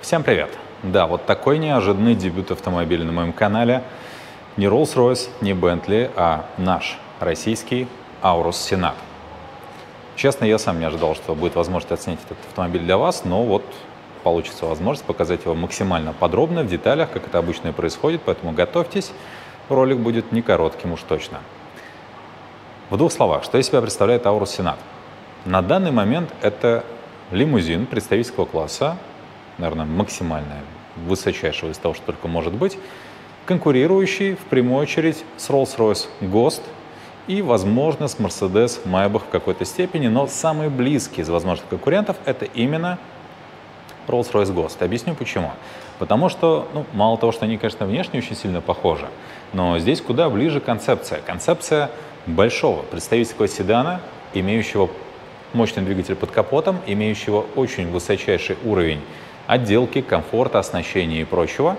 Всем привет! Да, вот такой неожиданный дебют автомобиля на моем канале. Не Rolls-Royce, не Bentley, а наш российский Aurus Senat. Честно, я сам не ожидал, что будет возможность оценить этот автомобиль для вас, но вот получится возможность показать его максимально подробно, в деталях, как это обычно и происходит, поэтому готовьтесь, ролик будет не коротким уж точно. В двух словах, что из себя представляет Aurus Senat? На данный момент это лимузин представительского класса, наверное, максимальное, высочайшего из того, что только может быть, конкурирующий в прямую очередь с Rolls-Royce Ghost и, возможно, с Mercedes Maybach в какой-то степени, но самый близкий из возможных конкурентов это именно Rolls-Royce Ghost. Объясню почему. Потому что, ну, мало того, что они, конечно, внешне очень сильно похожи, но здесь куда ближе концепция. Концепция большого представительского седана, имеющего мощный двигатель под капотом, имеющего очень высочайший уровень отделки, комфорта, оснащения и прочего,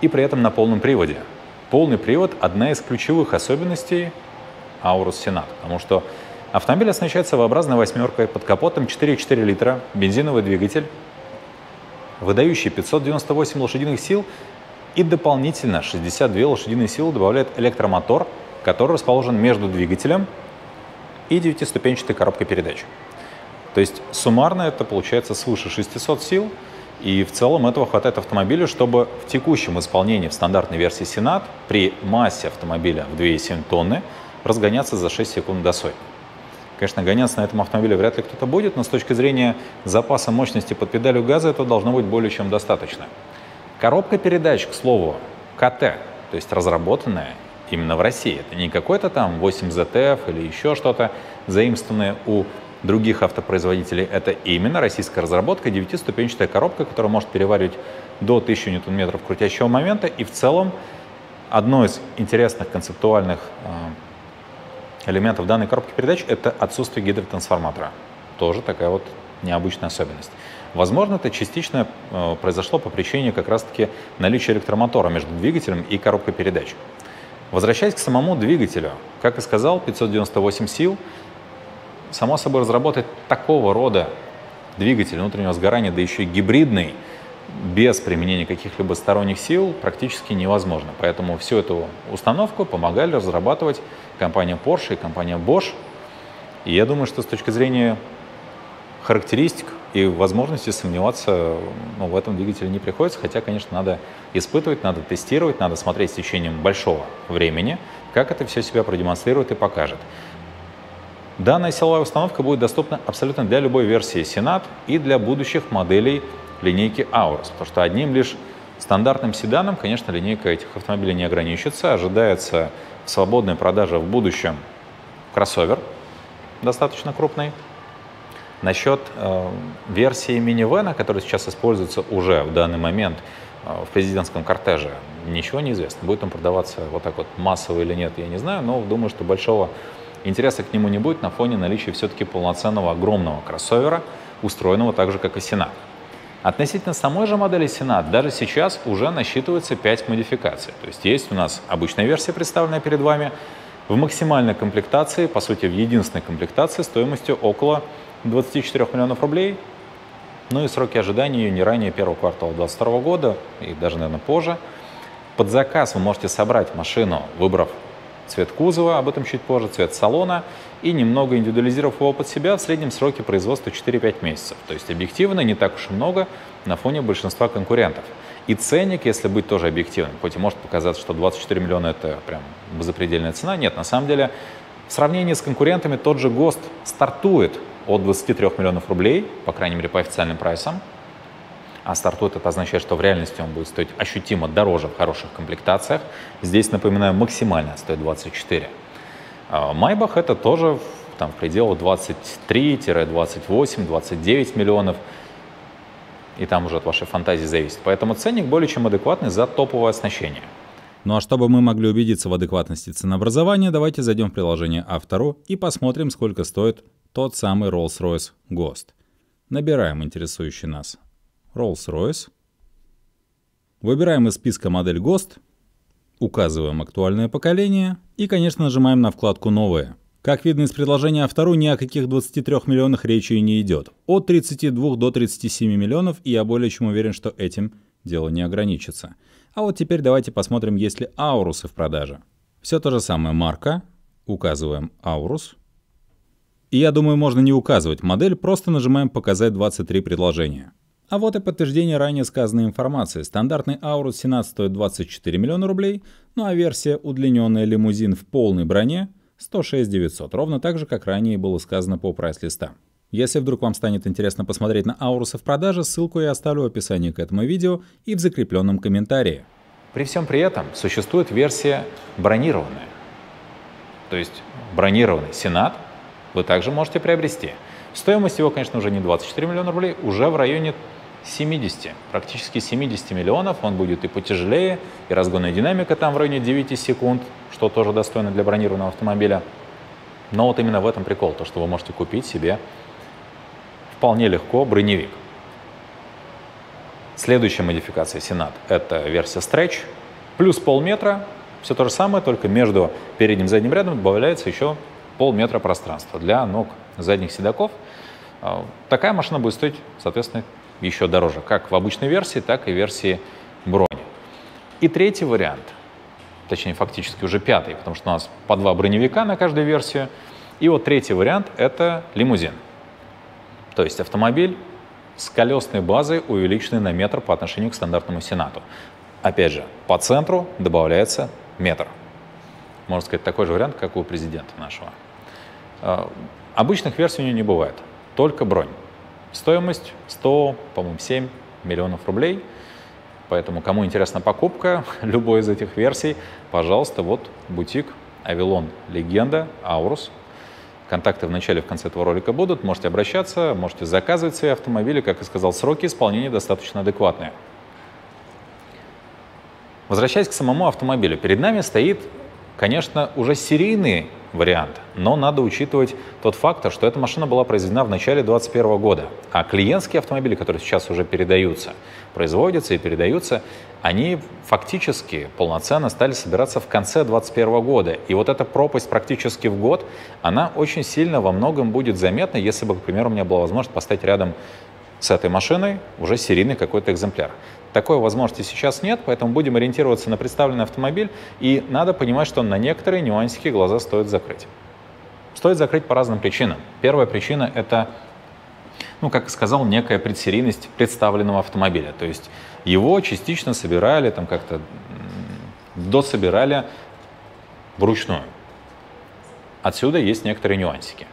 и при этом на полном приводе. Полный привод – одна из ключевых особенностей Aurus Senat, потому что автомобиль оснащается V-образной восьмеркой под капотом 4,4 литра, бензиновый двигатель, выдающий 598 лошадиных сил и дополнительно 62 лошадиные силы добавляет электромотор, который расположен между двигателем и девятиступенчатой коробкой передач. То есть суммарно это получается свыше 600 сил, и в целом этого хватает автомобилю, чтобы в текущем исполнении в стандартной версии Senat при массе автомобиля в 2,7 тонны разгоняться за 6 секунд до сотни. Конечно, гоняться на этом автомобиле вряд ли кто-то будет, но с точки зрения запаса мощности под педалью газа это должно быть более чем достаточно. Коробка передач, к слову, КТ, то есть разработанная именно в России. Это не какой-то там 8ZF или еще что-то, заимствованное у других автопроизводителей. Это именно российская разработка, девятиступенчатая коробка, которая может переваривать до 1000 ньютон-метров крутящего момента. И в целом одно из интересных концептуальных э, элементов данной коробки передач – это отсутствие гидротрансформатора. Тоже такая вот необычная особенность. Возможно, это частично э, произошло по причине как раз-таки наличия электромотора между двигателем и коробкой передач. Возвращаясь к самому двигателю, как и сказал, 598 сил, само собой разработать такого рода двигатель внутреннего сгорания, да еще и гибридный, без применения каких-либо сторонних сил практически невозможно. Поэтому всю эту установку помогали разрабатывать компания Porsche и компания Bosch. И я думаю, что с точки зрения характеристик и возможности сомневаться ну, в этом двигателе не приходится, хотя, конечно, надо испытывать, надо тестировать, надо смотреть с течением большого времени, как это все себя продемонстрирует и покажет. Данная силовая установка будет доступна абсолютно для любой версии Senat и для будущих моделей линейки Aurus, потому что одним лишь стандартным седаном, конечно, линейка этих автомобилей не ограничится. Ожидается в свободной продаже в будущем кроссовер достаточно крупный. Насчет э, версии минивэна, которая сейчас используется уже в данный момент э, в президентском кортеже, ничего не известно. Будет он продаваться вот так вот массово или нет, я не знаю, но думаю, что большого интереса к нему не будет на фоне наличия все-таки полноценного огромного кроссовера, устроенного так же, как и Senat. Относительно самой же модели Senat, даже сейчас уже насчитывается 5 модификаций. То есть есть у нас обычная версия, представленная перед вами, в максимальной комплектации, по сути, в единственной комплектации стоимостью около 24 миллионов рублей. Ну и сроки ожидания ее не ранее первого квартала 2022 года и даже, наверное, позже. Под заказ вы можете собрать машину, выбрав цвет кузова, об этом чуть позже, цвет салона, и немного индивидуализировав его под себя, в среднем сроке производства 4-5 месяцев. То есть объективно не так уж и много на фоне большинства конкурентов. И ценник, если быть тоже объективным, хоть и может показаться, что 24 миллиона это прям запредельная цена, нет, на самом деле в сравнении с конкурентами тот же ГОСТ стартует от 23 миллионов рублей, по крайней мере по официальным прайсам, а стартует это означает, что в реальности он будет стоить ощутимо дороже в хороших комплектациях. Здесь, напоминаю, максимально стоит 24. Майбах это тоже там, в пределах 23-28, 29 миллионов. И там уже от вашей фантазии зависит. Поэтому ценник более чем адекватный за топовое оснащение. Ну а чтобы мы могли убедиться в адекватности ценообразования, давайте зайдем в приложение Автору и посмотрим, сколько стоит тот самый Rolls-Royce Ghost. Набираем интересующий нас Rolls-Royce. Выбираем из списка модель ГОСТ, указываем актуальное поколение и, конечно, нажимаем на вкладку «Новое». Как видно из предложения автору, ни о каких 23 миллионах речи и не идет. От 32 до 37 миллионов, и я более чем уверен, что этим дело не ограничится. А вот теперь давайте посмотрим, есть ли аурусы в продаже. Все то же самое марка, указываем аурус. И я думаю, можно не указывать модель, просто нажимаем «Показать 23 предложения». А вот и подтверждение ранее сказанной информации. Стандартный Аурус Сенат стоит 24 миллиона рублей, ну а версия удлиненная лимузин в полной броне 106 900, ровно так же, как ранее было сказано по прайс-листам. Если вдруг вам станет интересно посмотреть на Аурусы в продаже, ссылку я оставлю в описании к этому видео и в закрепленном комментарии. При всем при этом существует версия бронированная. То есть бронированный Сенат вы также можете приобрести. Стоимость его, конечно, уже не 24 миллиона рублей, уже в районе 70, практически 70 миллионов. Он будет и потяжелее, и разгонная динамика там в районе 9 секунд, что тоже достойно для бронированного автомобиля. Но вот именно в этом прикол, то, что вы можете купить себе вполне легко броневик. Следующая модификация Сенат – это версия Stretch, плюс полметра, все то же самое, только между передним и задним рядом добавляется еще полметра пространства для ног задних седаков. А, такая машина будет стоить, соответственно, еще дороже, как в обычной версии, так и версии брони. И третий вариант, точнее фактически уже пятый, потому что у нас по два броневика на каждую версию. И вот третий вариант – это лимузин. То есть автомобиль с колесной базой, увеличенной на метр по отношению к стандартному Сенату. Опять же, по центру добавляется метр. Можно сказать, такой же вариант, как у президента нашего. А, обычных версий у нее не бывает, только бронь. Стоимость 100, по-моему, 7 миллионов рублей. Поэтому, кому интересна покупка любой из этих версий, пожалуйста, вот бутик Авилон Легенда, Аурус. Контакты в начале и в конце этого ролика будут. Можете обращаться, можете заказывать свои автомобили. Как я сказал, сроки исполнения достаточно адекватные. Возвращаясь к самому автомобилю, перед нами стоит, конечно, уже серийный вариант. Но надо учитывать тот фактор, что эта машина была произведена в начале 2021 года, а клиентские автомобили, которые сейчас уже передаются, производятся и передаются, они фактически полноценно стали собираться в конце 2021 года. И вот эта пропасть практически в год, она очень сильно во многом будет заметна, если бы, к примеру, у меня была возможность поставить рядом с этой машиной уже серийный какой-то экземпляр. Такой возможности сейчас нет, поэтому будем ориентироваться на представленный автомобиль, и надо понимать, что на некоторые нюансики глаза стоит закрыть. Стоит закрыть по разным причинам. Первая причина – это, ну, как сказал, некая предсерийность представленного автомобиля. То есть его частично собирали, там как-то дособирали вручную. Отсюда есть некоторые нюансики.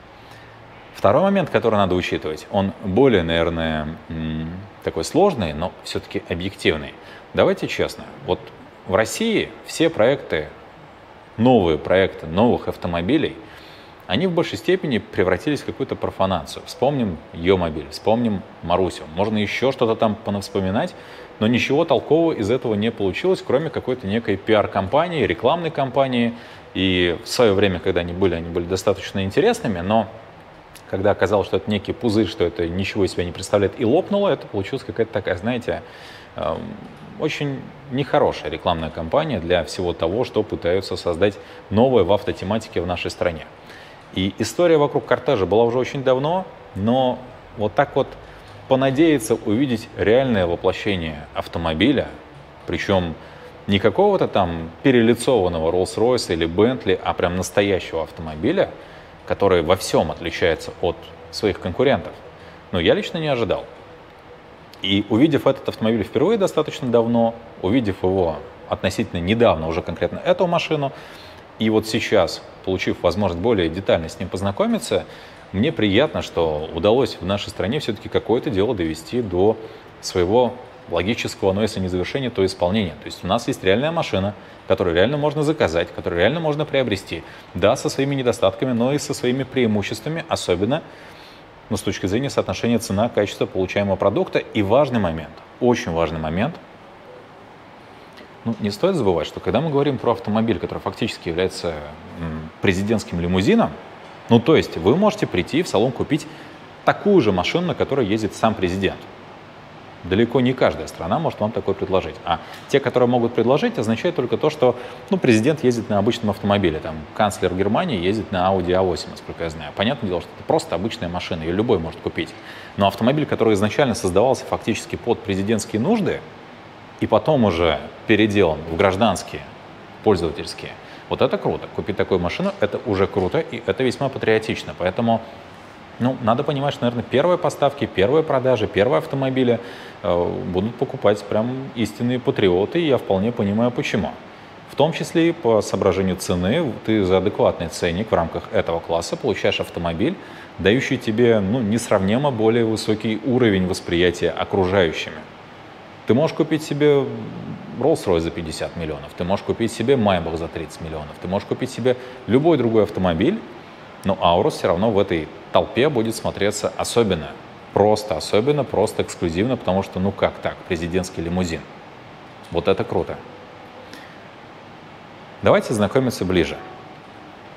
Второй момент, который надо учитывать, он более, наверное, такой сложный, но все-таки объективный. Давайте честно, вот в России все проекты, новые проекты новых автомобилей, они в большей степени превратились в какую-то профанацию. Вспомним Йомобиль, вспомним Марусю. Можно еще что-то там понавспоминать, но ничего толкового из этого не получилось, кроме какой-то некой пиар-компании, рекламной компании. И в свое время, когда они были, они были достаточно интересными, но когда оказалось, что это некий пузырь, что это ничего из себя не представляет, и лопнуло, это получилась какая-то такая, знаете, эм, очень нехорошая рекламная кампания для всего того, что пытаются создать новое в автотематике в нашей стране. И история вокруг кортежа была уже очень давно, но вот так вот понадеяться увидеть реальное воплощение автомобиля, причем не какого-то там перелицованного Rolls-Royce или Bentley, а прям настоящего автомобиля – который во всем отличается от своих конкурентов, ну, я лично не ожидал. И увидев этот автомобиль впервые достаточно давно, увидев его относительно недавно, уже конкретно эту машину, и вот сейчас, получив возможность более детально с ним познакомиться, мне приятно, что удалось в нашей стране все-таки какое-то дело довести до своего логического, но если не завершения, то исполнения. То есть у нас есть реальная машина, которую реально можно заказать, которую реально можно приобрести. Да, со своими недостатками, но и со своими преимуществами, особенно ну, с точки зрения соотношения цена-качество получаемого продукта. И важный момент, очень важный момент, ну, не стоит забывать, что когда мы говорим про автомобиль, который фактически является президентским лимузином, ну, то есть вы можете прийти в салон купить такую же машину, на которой ездит сам президент. Далеко не каждая страна может вам такое предложить. А те, которые могут предложить, означает только то, что ну, президент ездит на обычном автомобиле. Там, канцлер Германии ездит на Audi A8, насколько я знаю. Понятное дело, что это просто обычная машина, ее любой может купить. Но автомобиль, который изначально создавался фактически под президентские нужды, и потом уже переделан в гражданские, пользовательские, вот это круто. Купить такую машину – это уже круто, и это весьма патриотично. Поэтому ну, надо понимать, что, наверное, первые поставки, первые продажи, первые автомобили э, будут покупать прям истинные патриоты, и я вполне понимаю, почему. В том числе и по соображению цены, ты за адекватный ценник в рамках этого класса получаешь автомобиль, дающий тебе ну, несравнимо более высокий уровень восприятия окружающими. Ты можешь купить себе Rolls-Royce за 50 миллионов, ты можешь купить себе Maybach за 30 миллионов, ты можешь купить себе любой другой автомобиль, но Аурус все равно в этой толпе будет смотреться особенно, просто особенно, просто эксклюзивно, потому что ну как так, президентский лимузин. Вот это круто. Давайте знакомиться ближе.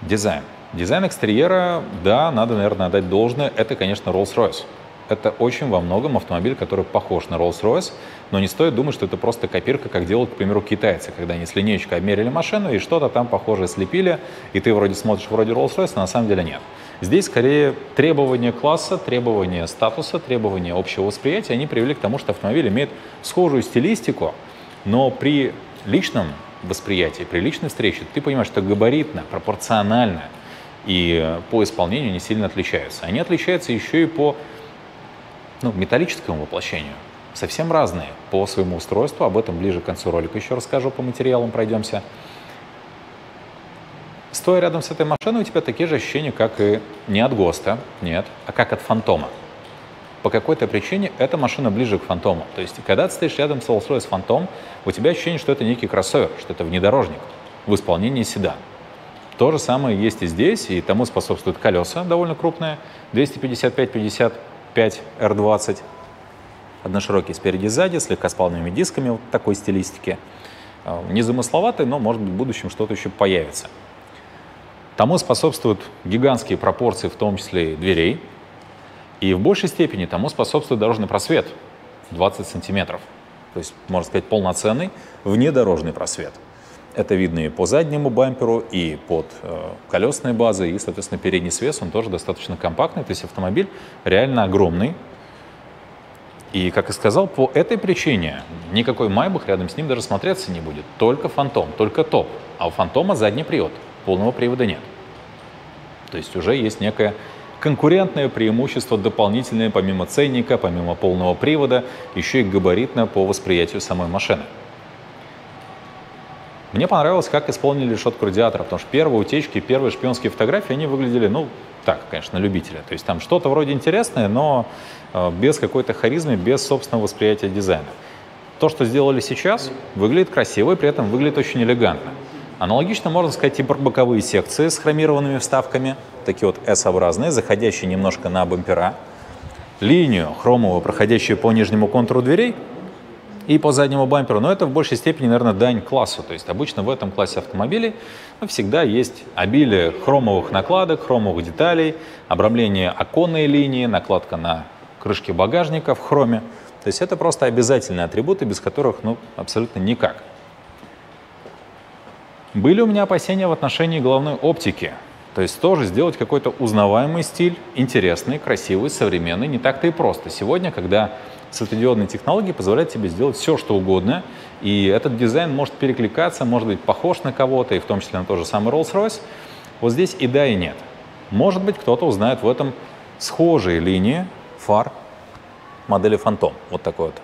Дизайн. Дизайн экстерьера, да, надо, наверное, отдать должное, это, конечно, Rolls-Royce. Это очень во многом автомобиль, который похож на Rolls-Royce, но не стоит думать, что это просто копирка, как делают, к примеру, китайцы, когда они с линейкой обмерили машину и что-то там похожее слепили, и ты вроде смотришь вроде Rolls-Royce, но на самом деле нет. Здесь скорее требования класса, требования статуса, требования общего восприятия, они привели к тому, что автомобиль имеет схожую стилистику, но при личном восприятии, при личной встрече ты понимаешь, что габаритно, пропорционально и по исполнению не сильно отличаются. Они отличаются еще и по ну, металлическому воплощению. Совсем разные по своему устройству, об этом ближе к концу ролика еще расскажу, по материалам пройдемся. Стоя рядом с этой машиной, у тебя такие же ощущения, как и не от ГОСТа, нет, а как от Фантома. По какой-то причине эта машина ближе к Фантому. То есть, когда ты стоишь рядом с Rolls-Royce Phantom, у тебя ощущение, что это некий кроссовер, что это внедорожник в исполнении седан. То же самое есть и здесь, и тому способствуют колеса довольно крупные, 255-50 5 R20. Одноширокий спереди и сзади, слегка с полными дисками вот такой стилистики. А, Незамысловатый, но, может быть, в будущем что-то еще появится. Тому способствуют гигантские пропорции, в том числе и дверей. И в большей степени тому способствует дорожный просвет 20 сантиметров. То есть, можно сказать, полноценный внедорожный просвет. Это видно и по заднему бамперу, и под э, колесной базой, и, соответственно, передний свес, он тоже достаточно компактный, то есть автомобиль реально огромный. И, как и сказал, по этой причине никакой Майбах рядом с ним даже смотреться не будет. Только Фантом, только топ. А у Фантома задний привод, полного привода нет. То есть уже есть некое конкурентное преимущество дополнительное, помимо ценника, помимо полного привода, еще и габаритно по восприятию самой машины. Мне понравилось, как исполнили решетку радиатора, потому что первые утечки, первые шпионские фотографии, они выглядели, ну, так, конечно, любителя. То есть там что-то вроде интересное, но э, без какой-то харизмы, без собственного восприятия дизайна. То, что сделали сейчас, выглядит красиво и при этом выглядит очень элегантно. Аналогично можно сказать и про боковые секции с хромированными вставками, такие вот S-образные, заходящие немножко на бампера. Линию хромовую, проходящую по нижнему контуру дверей, и по заднему бамперу, но это в большей степени, наверное, дань классу. То есть обычно в этом классе автомобилей ну, всегда есть обилие хромовых накладок, хромовых деталей, обрамление оконной линии, накладка на крышке багажника в хроме. То есть это просто обязательные атрибуты, без которых ну, абсолютно никак. Были у меня опасения в отношении головной оптики. То есть тоже сделать какой-то узнаваемый стиль, интересный, красивый, современный, не так-то и просто. Сегодня, когда светодиодные технологии позволяют тебе сделать все, что угодно, и этот дизайн может перекликаться, может быть похож на кого-то, и в том числе на тот же самый Rolls-Royce. Вот здесь и да, и нет. Может быть, кто-то узнает в этом схожие линии фар модели Phantom. Вот такое вот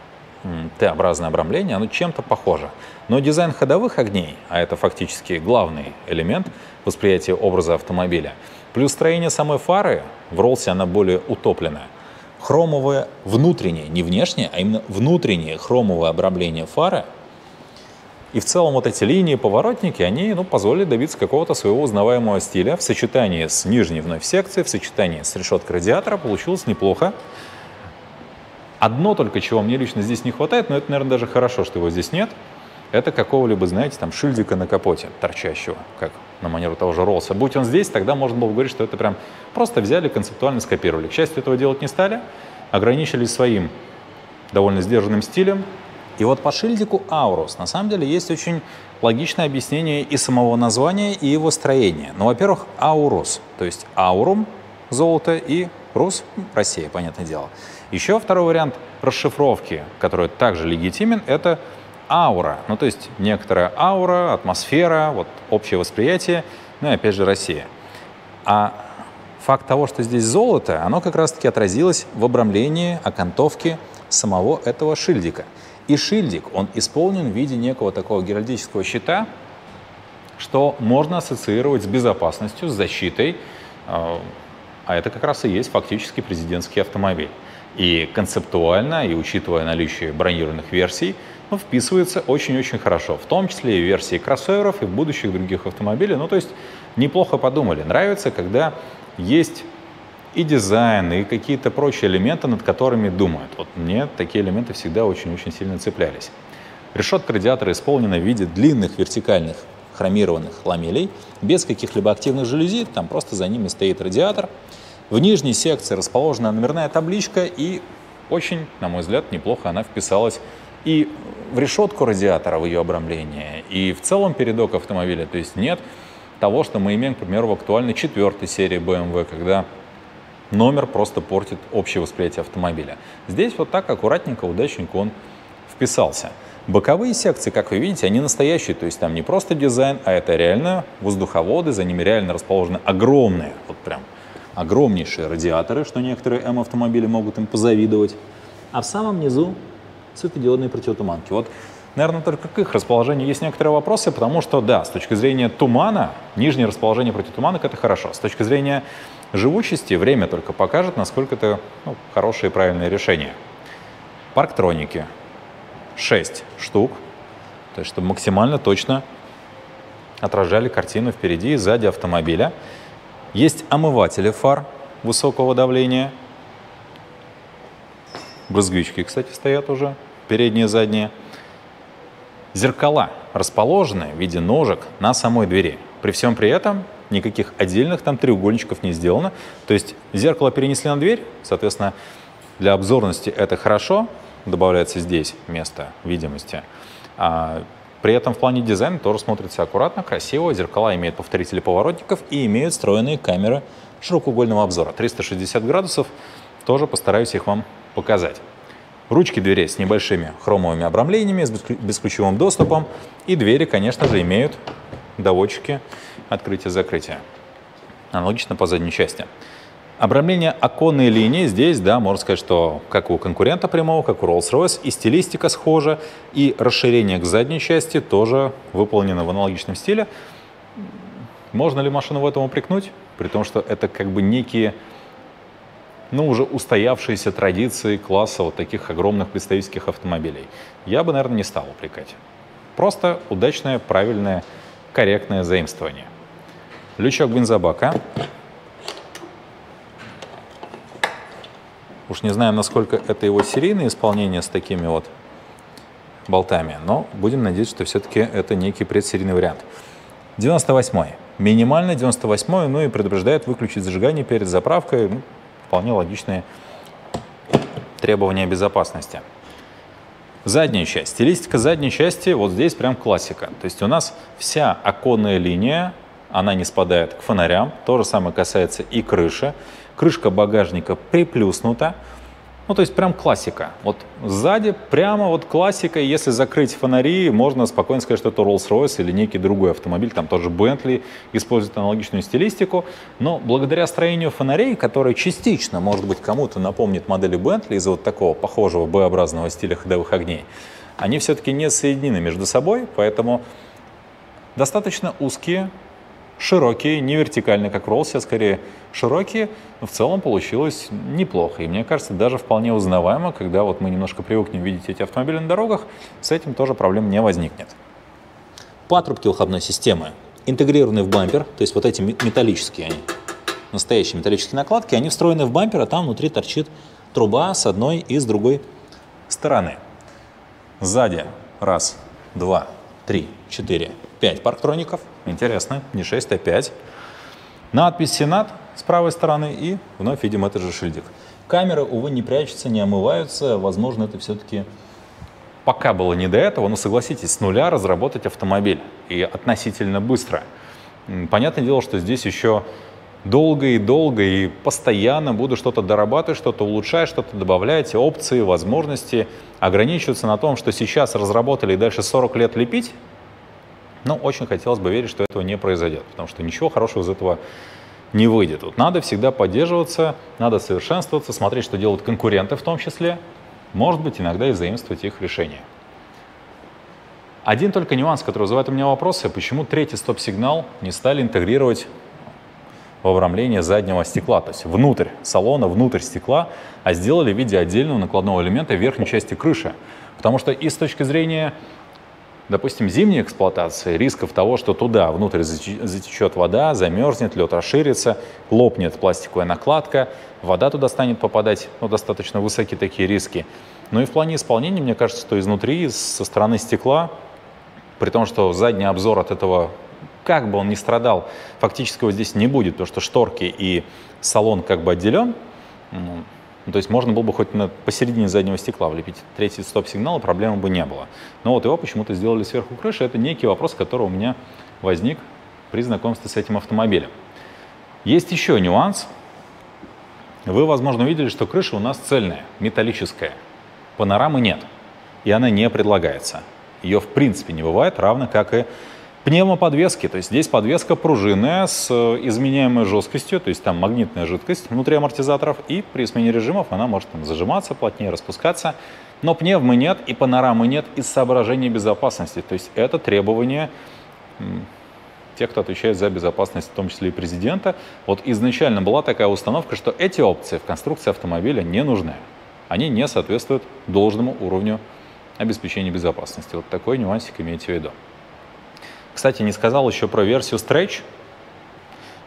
Т-образное обрамление, оно чем-то похоже. Но дизайн ходовых огней, а это фактически главный элемент восприятия образа автомобиля, плюс строение самой фары, в Роллсе она более утопленная, хромовое внутреннее, не внешнее, а именно внутреннее хромовое обрамление фары. И в целом вот эти линии, поворотники, они ну, позволили добиться какого-то своего узнаваемого стиля. В сочетании с нижней вновь секцией, в сочетании с решеткой радиатора получилось неплохо. Одно только, чего мне лично здесь не хватает, но это, наверное, даже хорошо, что его здесь нет, это какого-либо, знаете, там шильдика на капоте торчащего, как на манеру того же Роллса. Будь он здесь, тогда можно было бы говорить, что это прям просто взяли, концептуально скопировали. К счастью, этого делать не стали, ограничились своим довольно сдержанным стилем. И вот по шильдику Аурус на самом деле есть очень логичное объяснение и самого названия, и его строения. Ну, во-первых, Аурус, то есть Аурум – золото, и Рус – Россия, понятное дело. Еще второй вариант расшифровки, который также легитимен, это аура. Ну, то есть некоторая аура, атмосфера, вот общее восприятие, ну и опять же Россия. А факт того, что здесь золото, оно как раз-таки отразилось в обрамлении, окантовке самого этого шильдика. И шильдик, он исполнен в виде некого такого геральдического щита, что можно ассоциировать с безопасностью, с защитой, а, а это как раз и есть фактически президентский автомобиль. И концептуально, и учитывая наличие бронированных версий, ну, вписывается очень-очень хорошо, в том числе и в версии кроссоверов, и в будущих других автомобилей. Ну, то есть неплохо подумали. Нравится, когда есть и дизайн, и какие-то прочие элементы, над которыми думают. Вот мне такие элементы всегда очень-очень сильно цеплялись. Решетка радиатора исполнена в виде длинных вертикальных хромированных ламелей, без каких-либо активных жалюзи, там просто за ними стоит радиатор. В нижней секции расположена номерная табличка, и очень, на мой взгляд, неплохо она вписалась и в решетку радиатора, в ее обрамление, и в целом передок автомобиля. То есть нет того, что мы имеем, к примеру, в актуальной четвертой серии BMW, когда номер просто портит общее восприятие автомобиля. Здесь вот так аккуратненько, удачненько он вписался. Боковые секции, как вы видите, они настоящие, то есть там не просто дизайн, а это реально воздуховоды, за ними реально расположены огромные, вот прям огромнейшие радиаторы, что некоторые М-автомобили могут им позавидовать. А в самом низу светодиодные противотуманки. Вот, наверное, только к их расположению есть некоторые вопросы, потому что, да, с точки зрения тумана, нижнее расположение противотуманок — это хорошо. С точки зрения живучести время только покажет, насколько это ну, хорошее и правильное решение. Парктроники. 6 штук, то есть чтобы максимально точно отражали картину впереди и сзади автомобиля. Есть омыватели фар высокого давления. Брызгвички, кстати, стоят уже, передние и задние. Зеркала расположены в виде ножек на самой двери. При всем при этом никаких отдельных там треугольничков не сделано. То есть зеркало перенесли на дверь, соответственно, для обзорности это хорошо, добавляется здесь место видимости. А при этом в плане дизайна тоже смотрится аккуратно, красиво. Зеркала имеют повторители поворотников и имеют встроенные камеры широкоугольного обзора. 360 градусов. Тоже постараюсь их вам показать. Ручки дверей с небольшими хромовыми обрамлениями, с бесключевым доступом. И двери, конечно же, имеют доводчики открытия-закрытия. Аналогично по задней части. Обрамление оконной линии здесь, да, можно сказать, что как у конкурента прямого, как у Rolls-Royce, и стилистика схожа, и расширение к задней части тоже выполнено в аналогичном стиле. Можно ли машину в этом упрекнуть? При том, что это как бы некие, ну, уже устоявшиеся традиции класса вот таких огромных представительских автомобилей. Я бы, наверное, не стал упрекать. Просто удачное, правильное, корректное заимствование. Лючок бензобака Уж не знаю, насколько это его серийное исполнение с такими вот болтами, но будем надеяться, что все-таки это некий предсерийный вариант. 98-й. Минимально 98-й, ну и предупреждает выключить зажигание перед заправкой. Вполне логичные требования безопасности. Задняя часть. Стилистика задней части, вот здесь прям классика. То есть у нас вся оконная линия, она не спадает к фонарям. То же самое касается и крыши крышка багажника приплюснута. Ну, то есть прям классика. Вот сзади прямо вот классика. Если закрыть фонари, можно спокойно сказать, что это Rolls-Royce или некий другой автомобиль. Там тоже Bentley использует аналогичную стилистику. Но благодаря строению фонарей, которые частично, может быть, кому-то напомнит модели Bentley из-за вот такого похожего B-образного стиля ходовых огней, они все-таки не соединены между собой, поэтому достаточно узкие широкие, не вертикальные, как Rolls, а скорее широкие, но в целом получилось неплохо. И мне кажется, даже вполне узнаваемо, когда вот мы немножко привыкнем видеть эти автомобили на дорогах, с этим тоже проблем не возникнет. Патрубки выходной системы интегрированы в бампер, то есть вот эти металлические они, настоящие металлические накладки, они встроены в бампер, а там внутри торчит труба с одной и с другой стороны. Сзади раз, два, три, четыре, пять парктроников – Интересно, не 6, а 5. Надпись «Сенат» с правой стороны и вновь видим этот же шильдик. Камеры, увы, не прячутся, не омываются. Возможно, это все-таки пока было не до этого, но согласитесь, с нуля разработать автомобиль и относительно быстро. Понятное дело, что здесь еще долго и долго и постоянно буду что-то дорабатывать, что-то улучшать, что-то добавлять, опции, возможности. Ограничиваться на том, что сейчас разработали и дальше 40 лет лепить, ну, очень хотелось бы верить, что этого не произойдет, потому что ничего хорошего из этого не выйдет. Вот надо всегда поддерживаться, надо совершенствоваться, смотреть, что делают конкуренты в том числе, может быть, иногда и заимствовать их решения. Один только нюанс, который вызывает у меня вопросы, почему третий стоп-сигнал не стали интегрировать в обрамление заднего стекла, то есть внутрь салона, внутрь стекла, а сделали в виде отдельного накладного элемента верхней части крыши. Потому что и с точки зрения допустим, зимней эксплуатации, рисков того, что туда внутрь затечет вода, замерзнет, лед расширится, лопнет пластиковая накладка, вода туда станет попадать, ну, достаточно высокие такие риски. Но и в плане исполнения, мне кажется, что изнутри, со стороны стекла, при том, что задний обзор от этого, как бы он ни страдал, фактически его здесь не будет, потому что шторки и салон как бы отделен, ну, то есть можно было бы хоть на, посередине заднего стекла влепить третий стоп-сигнал, проблемы бы не было. Но вот его почему-то сделали сверху крыши. Это некий вопрос, который у меня возник при знакомстве с этим автомобилем. Есть еще нюанс. Вы, возможно, увидели, что крыша у нас цельная, металлическая. Панорамы нет, и она не предлагается. Ее в принципе не бывает, равно как и Пневмоподвески, то есть здесь подвеска пружинная с э, изменяемой жесткостью, то есть там магнитная жидкость внутри амортизаторов, и при смене режимов она может там зажиматься, плотнее распускаться. Но пневмы нет и панорамы нет из соображений безопасности, то есть это требование тех, кто отвечает за безопасность, в том числе и президента. Вот изначально была такая установка, что эти опции в конструкции автомобиля не нужны. Они не соответствуют должному уровню обеспечения безопасности. Вот такой нюансик имейте в виду. Кстати, не сказал еще про версию Stretch.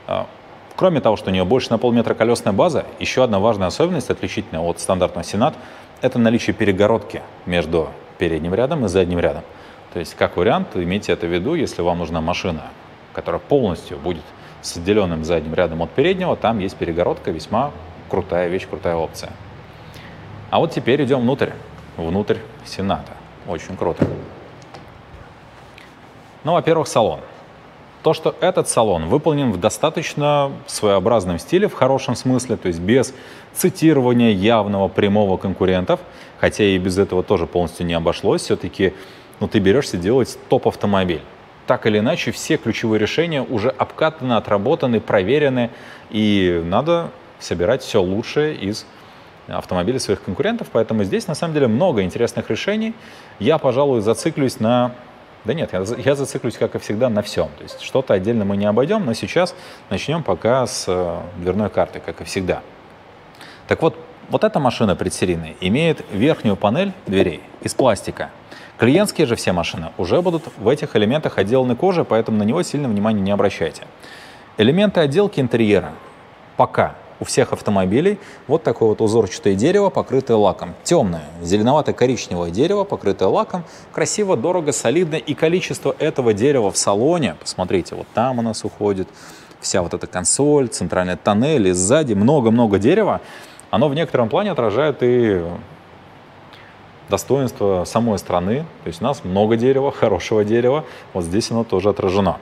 А, кроме того, что у нее больше на полметра колесная база, еще одна важная особенность, отличительная от стандартного Сенат, это наличие перегородки между передним рядом и задним рядом. То есть, как вариант, имейте это в виду, если вам нужна машина, которая полностью будет с отделенным задним рядом от переднего, там есть перегородка, весьма крутая вещь, крутая опция. А вот теперь идем внутрь, внутрь Сената. Очень круто. Ну, во-первых, салон. То, что этот салон выполнен в достаточно своеобразном стиле, в хорошем смысле, то есть без цитирования явного прямого конкурентов, хотя и без этого тоже полностью не обошлось, все-таки ну, ты берешься делать топ-автомобиль. Так или иначе, все ключевые решения уже обкатаны, отработаны, проверены, и надо собирать все лучшее из автомобилей своих конкурентов, поэтому здесь на самом деле много интересных решений. Я, пожалуй, зациклюсь на да нет, я, я зациклюсь, как и всегда, на всем. То есть что-то отдельно мы не обойдем, но сейчас начнем пока с э, дверной карты, как и всегда. Так вот, вот эта машина предсерийная имеет верхнюю панель дверей из пластика. Клиентские же все машины уже будут в этих элементах отделаны кожей, поэтому на него сильно внимания не обращайте. Элементы отделки интерьера пока у всех автомобилей вот такое вот узорчатое дерево, покрытое лаком. Темное, зеленовато-коричневое дерево, покрытое лаком. Красиво, дорого, солидно. И количество этого дерева в салоне, посмотрите, вот там у нас уходит вся вот эта консоль, центральный тоннель, и сзади много-много дерева. Оно в некотором плане отражает и достоинство самой страны. То есть у нас много дерева, хорошего дерева. Вот здесь оно тоже отражено.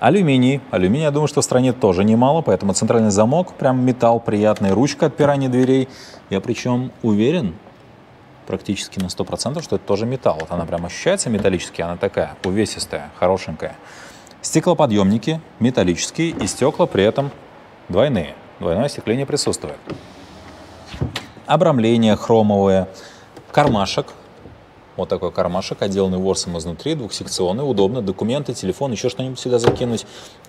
Алюминий. Алюминий, я думаю, что в стране тоже немало, поэтому центральный замок, прям металл, приятный, ручка отпирания дверей. Я причем уверен, практически на 100%, что это тоже металл. Вот она прям ощущается металлически, она такая увесистая, хорошенькая. Стеклоподъемники металлические и стекла при этом двойные. Двойное остекление присутствует. Обрамление хромовое, кармашек вот такой кармашек, отделанный ворсом изнутри, двухсекционный, удобно. Документы, телефон, еще что-нибудь сюда закинуть.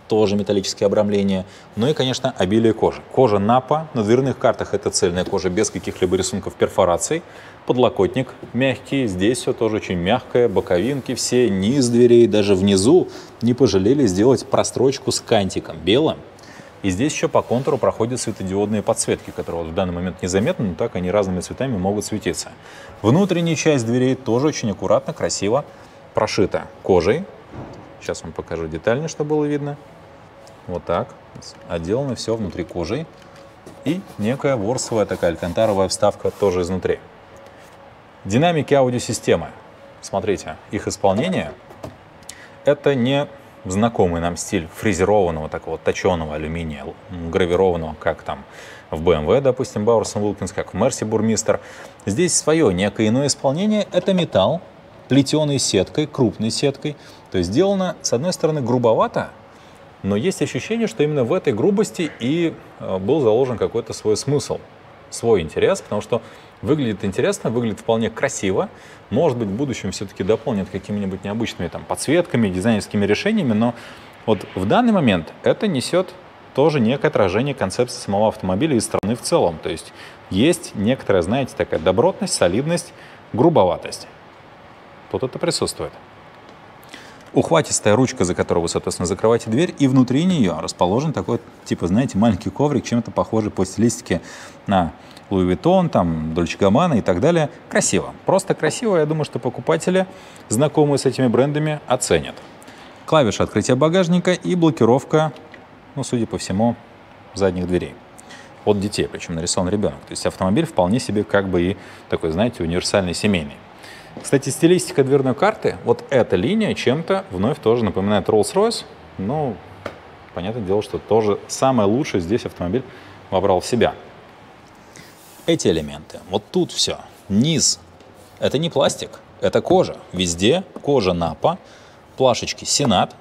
Тоже металлическое обрамление. Ну и, конечно, обилие кожи. Кожа НАПА. На дверных картах это цельная кожа без каких-либо рисунков перфораций. Подлокотник мягкий. Здесь все тоже очень мягкое. Боковинки все, низ дверей, даже внизу не пожалели сделать прострочку с кантиком белым и здесь еще по контуру проходят светодиодные подсветки, которые вот в данный момент незаметны, но так они разными цветами могут светиться. Внутренняя часть дверей тоже очень аккуратно, красиво прошита кожей. Сейчас вам покажу детально, чтобы было видно. Вот так. Отделано все внутри кожей. и некая ворсовая такая алькантаровая вставка тоже изнутри. Динамики аудиосистемы. Смотрите, их исполнение — это не знакомый нам стиль фрезерованного, такого точеного алюминия, гравированного, как там в BMW, допустим, Бауэрсон Wilkins, как в Мерси Бурмистер. Здесь свое некое иное исполнение. Это металл, плетеной сеткой, крупной сеткой. То есть сделано, с одной стороны, грубовато, но есть ощущение, что именно в этой грубости и э, был заложен какой-то свой смысл, свой интерес, потому что выглядит интересно, выглядит вполне красиво. Может быть, в будущем все-таки дополнят какими-нибудь необычными там, подсветками, дизайнерскими решениями, но вот в данный момент это несет тоже некое отражение концепции самого автомобиля и страны в целом. То есть есть некоторая, знаете, такая добротность, солидность, грубоватость. Тут это присутствует. Ухватистая ручка, за которую вы, соответственно, закрываете дверь, и внутри нее расположен такой, типа, знаете, маленький коврик, чем-то похожий по стилистике на Луи Виттон, там, Дольче Габбана и так далее. Красиво. Просто красиво. Я думаю, что покупатели, знакомые с этими брендами, оценят. Клавиша открытия багажника и блокировка ну, судя по всему, задних дверей. От детей, причем нарисован ребенок. То есть автомобиль вполне себе как бы и такой, знаете, универсальный семейный. Кстати, стилистика дверной карты, вот эта линия чем-то вновь тоже напоминает Rolls-Royce. Ну, понятное дело, что тоже самое лучшее здесь автомобиль вобрал в себя. Эти элементы, вот тут все, низ, это не пластик, это кожа. Везде кожа напа, плашечки Сенат,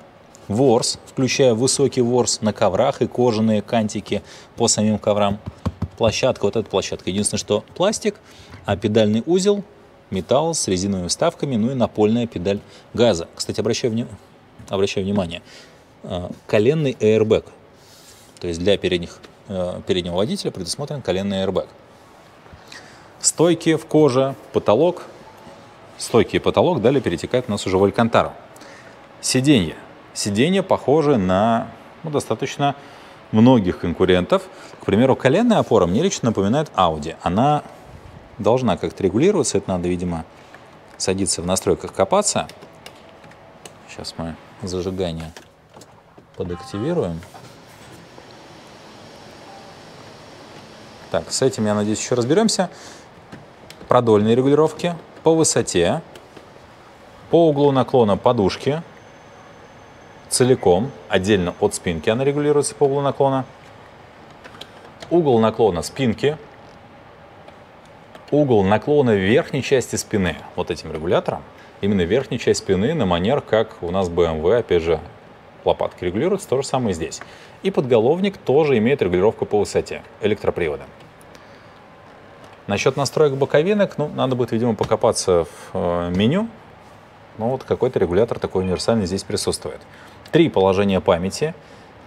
ворс, включая высокий ворс на коврах и кожаные кантики по самим коврам. Площадка, вот эта площадка, единственное, что пластик, а педальный узел металл с резиновыми вставками, ну и напольная педаль газа. Кстати, обращаю, вни... обращаю внимание, а, коленный airbag, то есть для передних, э, переднего водителя предусмотрен коленный airbag. Стойки в коже, потолок, стойки и потолок далее перетекают у нас уже в алькантару. Сиденье сиденье похоже на ну, достаточно многих конкурентов. К примеру, коленная опора мне лично напоминает Audi. Она должна как-то регулироваться, это надо, видимо, садиться в настройках копаться. Сейчас мы зажигание подактивируем. Так, с этим, я надеюсь, еще разберемся. Продольные регулировки по высоте, по углу наклона подушки, целиком, отдельно от спинки она регулируется по углу наклона. Угол наклона спинки, угол наклона верхней части спины вот этим регулятором, именно верхняя часть спины на манер, как у нас BMW, опять же, лопатки регулируются, то же самое здесь. И подголовник тоже имеет регулировку по высоте электропривода. Насчет настроек боковинок, ну, надо будет, видимо, покопаться в э, меню. Но вот какой-то регулятор такой универсальный здесь присутствует три положения памяти,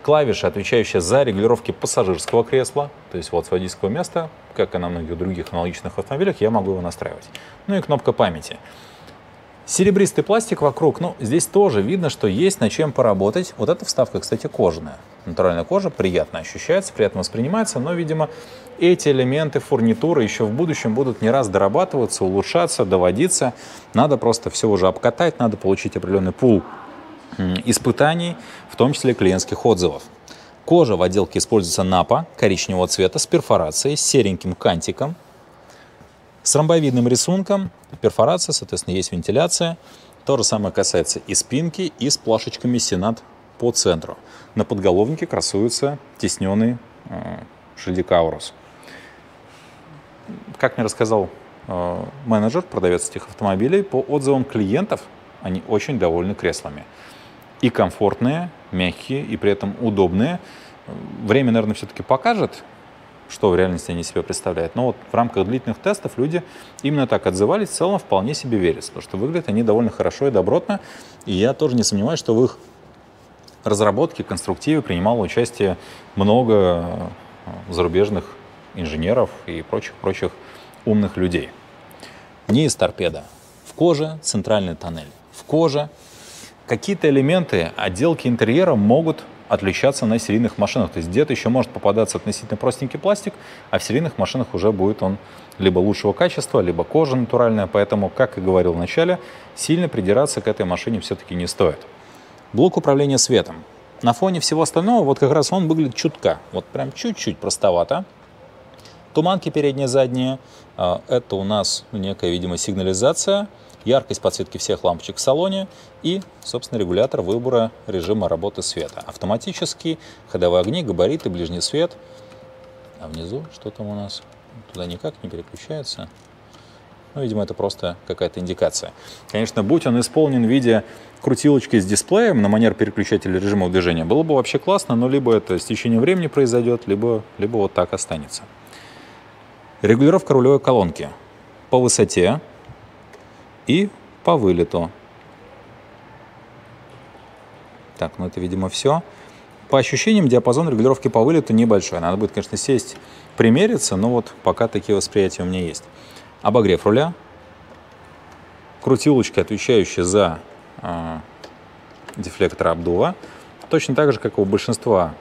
клавиша, отвечающая за регулировки пассажирского кресла, то есть вот с водительского места, как и на многих других аналогичных автомобилях, я могу его настраивать. Ну и кнопка памяти. Серебристый пластик вокруг, ну, здесь тоже видно, что есть над чем поработать. Вот эта вставка, кстати, кожаная. Натуральная кожа приятно ощущается, приятно воспринимается, но, видимо, эти элементы фурнитуры еще в будущем будут не раз дорабатываться, улучшаться, доводиться. Надо просто все уже обкатать, надо получить определенный пул испытаний, в том числе клиентских отзывов. Кожа в отделке используется напа коричневого цвета с перфорацией, с сереньким кантиком, с ромбовидным рисунком. Перфорация, соответственно, есть вентиляция. То же самое касается и спинки, и с плашечками Сенат по центру. На подголовнике красуется тесненный э, шильдик Аурус. Как мне рассказал э, менеджер, продавец этих автомобилей, по отзывам клиентов они очень довольны креслами и комфортные, мягкие, и при этом удобные. Время, наверное, все-таки покажет, что в реальности они себя представляют. Но вот в рамках длительных тестов люди именно так отзывались, в целом вполне себе верят, потому что выглядят они довольно хорошо и добротно. И я тоже не сомневаюсь, что в их разработке, конструктиве принимало участие много э, зарубежных инженеров и прочих-прочих умных людей. Не из торпеда. В коже центральный тоннель. В коже какие-то элементы отделки интерьера могут отличаться на серийных машинах. То есть где-то еще может попадаться относительно простенький пластик, а в серийных машинах уже будет он либо лучшего качества, либо кожа натуральная. Поэтому, как и говорил в начале, сильно придираться к этой машине все-таки не стоит. Блок управления светом. На фоне всего остального, вот как раз он выглядит чутка. Вот прям чуть-чуть простовато. Туманки передние, задние. А, это у нас некая, видимо, сигнализация, яркость подсветки всех лампочек в салоне и, собственно, регулятор выбора режима работы света. Автоматический, ходовые огни, габариты, ближний свет. А внизу что там у нас? Туда никак не переключается. Ну, видимо, это просто какая-то индикация. Конечно, будь он исполнен в виде крутилочки с дисплеем на манер переключателя режима движения, было бы вообще классно, но либо это с течением времени произойдет, либо, либо вот так останется. Регулировка рулевой колонки по высоте и по вылету. Так, ну это, видимо, все. По ощущениям, диапазон регулировки по вылету небольшой. Надо будет, конечно, сесть, примериться, но вот пока такие восприятия у меня есть обогрев руля, крутилочка, отвечающая за э, дефлектор обдува, точно так же, как у большинства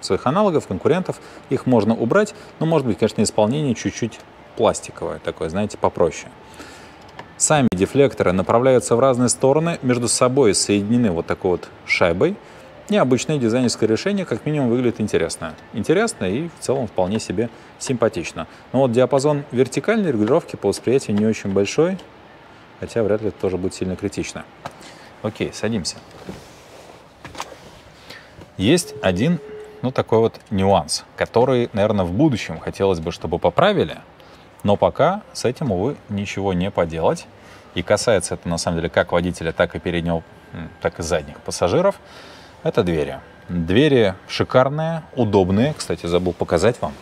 своих аналогов, конкурентов, их можно убрать, но может быть, конечно, исполнение чуть-чуть пластиковое, такое, знаете, попроще. Сами дефлекторы направляются в разные стороны, между собой соединены вот такой вот шайбой, необычное дизайнерское решение, как минимум, выглядит интересно. Интересно и в целом вполне себе симпатично. Но вот диапазон вертикальной регулировки по восприятию не очень большой, хотя вряд ли это тоже будет сильно критично. Окей, садимся. Есть один, ну, такой вот нюанс, который, наверное, в будущем хотелось бы, чтобы поправили, но пока с этим, увы, ничего не поделать. И касается это, на самом деле, как водителя, так и переднего, так и задних пассажиров. Это двери. Двери шикарные, удобные. Кстати, забыл показать вам.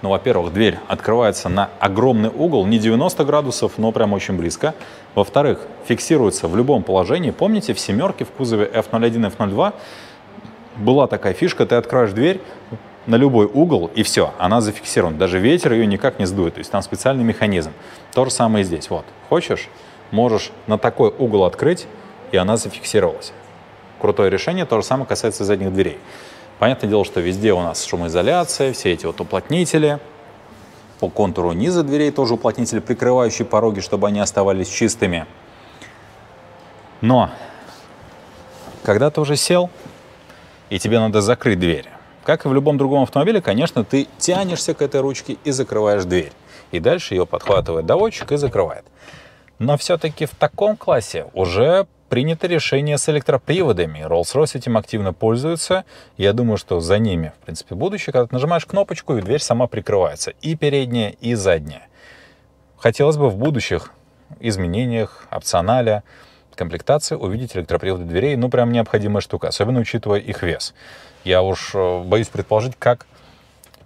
Ну, во-первых, дверь открывается на огромный угол, не 90 градусов, но прям очень близко. Во-вторых, фиксируется в любом положении. Помните, в семерке в кузове F01, F02 была такая фишка, ты открываешь дверь на любой угол, и все, она зафиксирована. Даже ветер ее никак не сдует, то есть там специальный механизм. То же самое здесь. Вот, хочешь, можешь на такой угол открыть, и она зафиксировалась крутое решение. То же самое касается задних дверей. Понятное дело, что везде у нас шумоизоляция, все эти вот уплотнители. По контуру низа дверей тоже уплотнители, прикрывающие пороги, чтобы они оставались чистыми. Но, когда ты уже сел, и тебе надо закрыть дверь, как и в любом другом автомобиле, конечно, ты тянешься к этой ручке и закрываешь дверь. И дальше ее подхватывает доводчик и закрывает. Но все-таки в таком классе уже принято решение с электроприводами. Rolls-Royce этим активно пользуется. Я думаю, что за ними, в принципе, будущее, когда ты нажимаешь кнопочку, и дверь сама прикрывается. И передняя, и задняя. Хотелось бы в будущих изменениях, опционаля, комплектации увидеть электроприводы дверей. Ну, прям необходимая штука, особенно учитывая их вес. Я уж э, боюсь предположить, как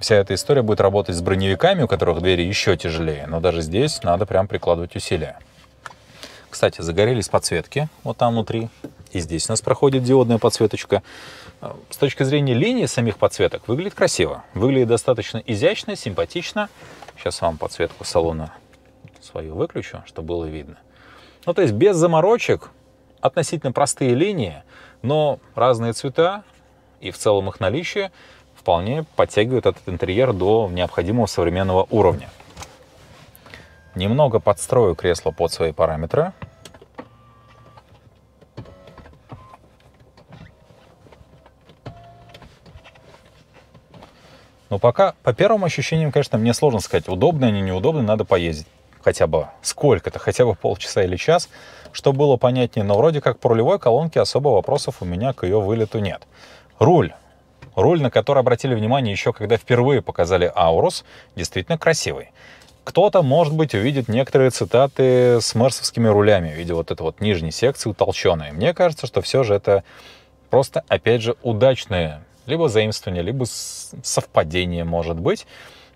вся эта история будет работать с броневиками, у которых двери еще тяжелее. Но даже здесь надо прям прикладывать усилия. Кстати, загорелись подсветки вот там внутри. И здесь у нас проходит диодная подсветочка. С точки зрения линии самих подсветок выглядит красиво. Выглядит достаточно изящно, симпатично. Сейчас вам подсветку салона свою выключу, чтобы было видно. Ну, то есть без заморочек, относительно простые линии, но разные цвета и в целом их наличие вполне подтягивают этот интерьер до необходимого современного уровня. Немного подстрою кресло под свои параметры. Но пока, по первым ощущениям, конечно, мне сложно сказать, удобно они, неудобно, надо поездить. Хотя бы сколько-то, хотя бы полчаса или час, что было понятнее, но вроде как по рулевой колонке особо вопросов у меня к ее вылету нет. Руль. Руль, на который обратили внимание еще когда впервые показали Аурус, действительно красивый. Кто-то, может быть, увидит некоторые цитаты с мерсовскими рулями в виде вот этой вот нижней секции утолченной. Мне кажется, что все же это просто, опять же, удачное либо заимствование, либо совпадение может быть.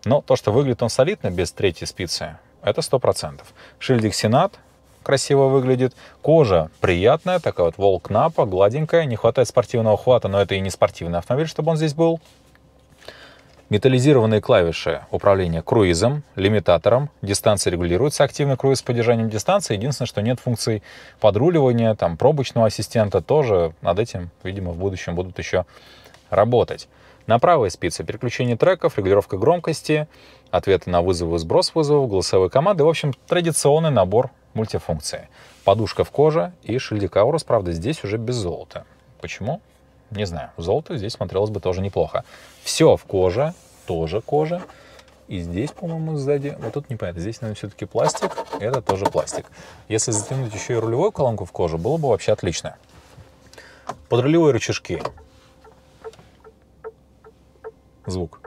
Но то, что выглядит он солидно, без третьей спицы, это сто процентов. Шильдик Сенат красиво выглядит. Кожа приятная, такая вот волк напа, гладенькая. Не хватает спортивного хвата, но это и не спортивный автомобиль, чтобы он здесь был металлизированные клавиши управления круизом, лимитатором, дистанция регулируется, активный круиз с поддержанием дистанции. Единственное, что нет функций подруливания, там, пробочного ассистента, тоже над этим, видимо, в будущем будут еще работать. На правой спице переключение треков, регулировка громкости, ответы на вызовы и сброс вызовов, голосовые команды. В общем, традиционный набор мультифункций. Подушка в коже и шильдик Аурус, правда, здесь уже без золота. Почему? Не знаю. Золото здесь смотрелось бы тоже неплохо. Все в коже, тоже кожа. И здесь, по-моему, сзади, вот тут непонятно, здесь, наверное, все-таки пластик, это тоже пластик. Если затянуть еще и рулевую колонку в кожу, было бы вообще отлично. Подрулевые рычажки. Звук.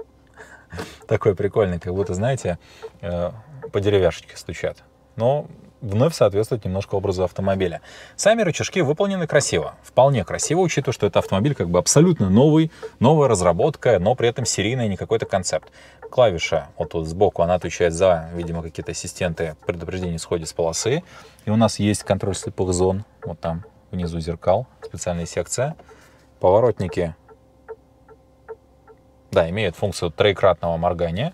Такой прикольный, как будто, знаете, э, по деревяшечке стучат. Но вновь соответствует немножко образу автомобиля. Сами рычажки выполнены красиво, вполне красиво, учитывая, что это автомобиль как бы абсолютно новый, новая разработка, но при этом серийный, не какой-то концепт. Клавиша вот тут сбоку, она отвечает за, видимо, какие-то ассистенты предупреждения сходе с полосы. И у нас есть контроль слепых зон, вот там внизу зеркал, специальная секция. Поворотники, да, имеют функцию троекратного моргания.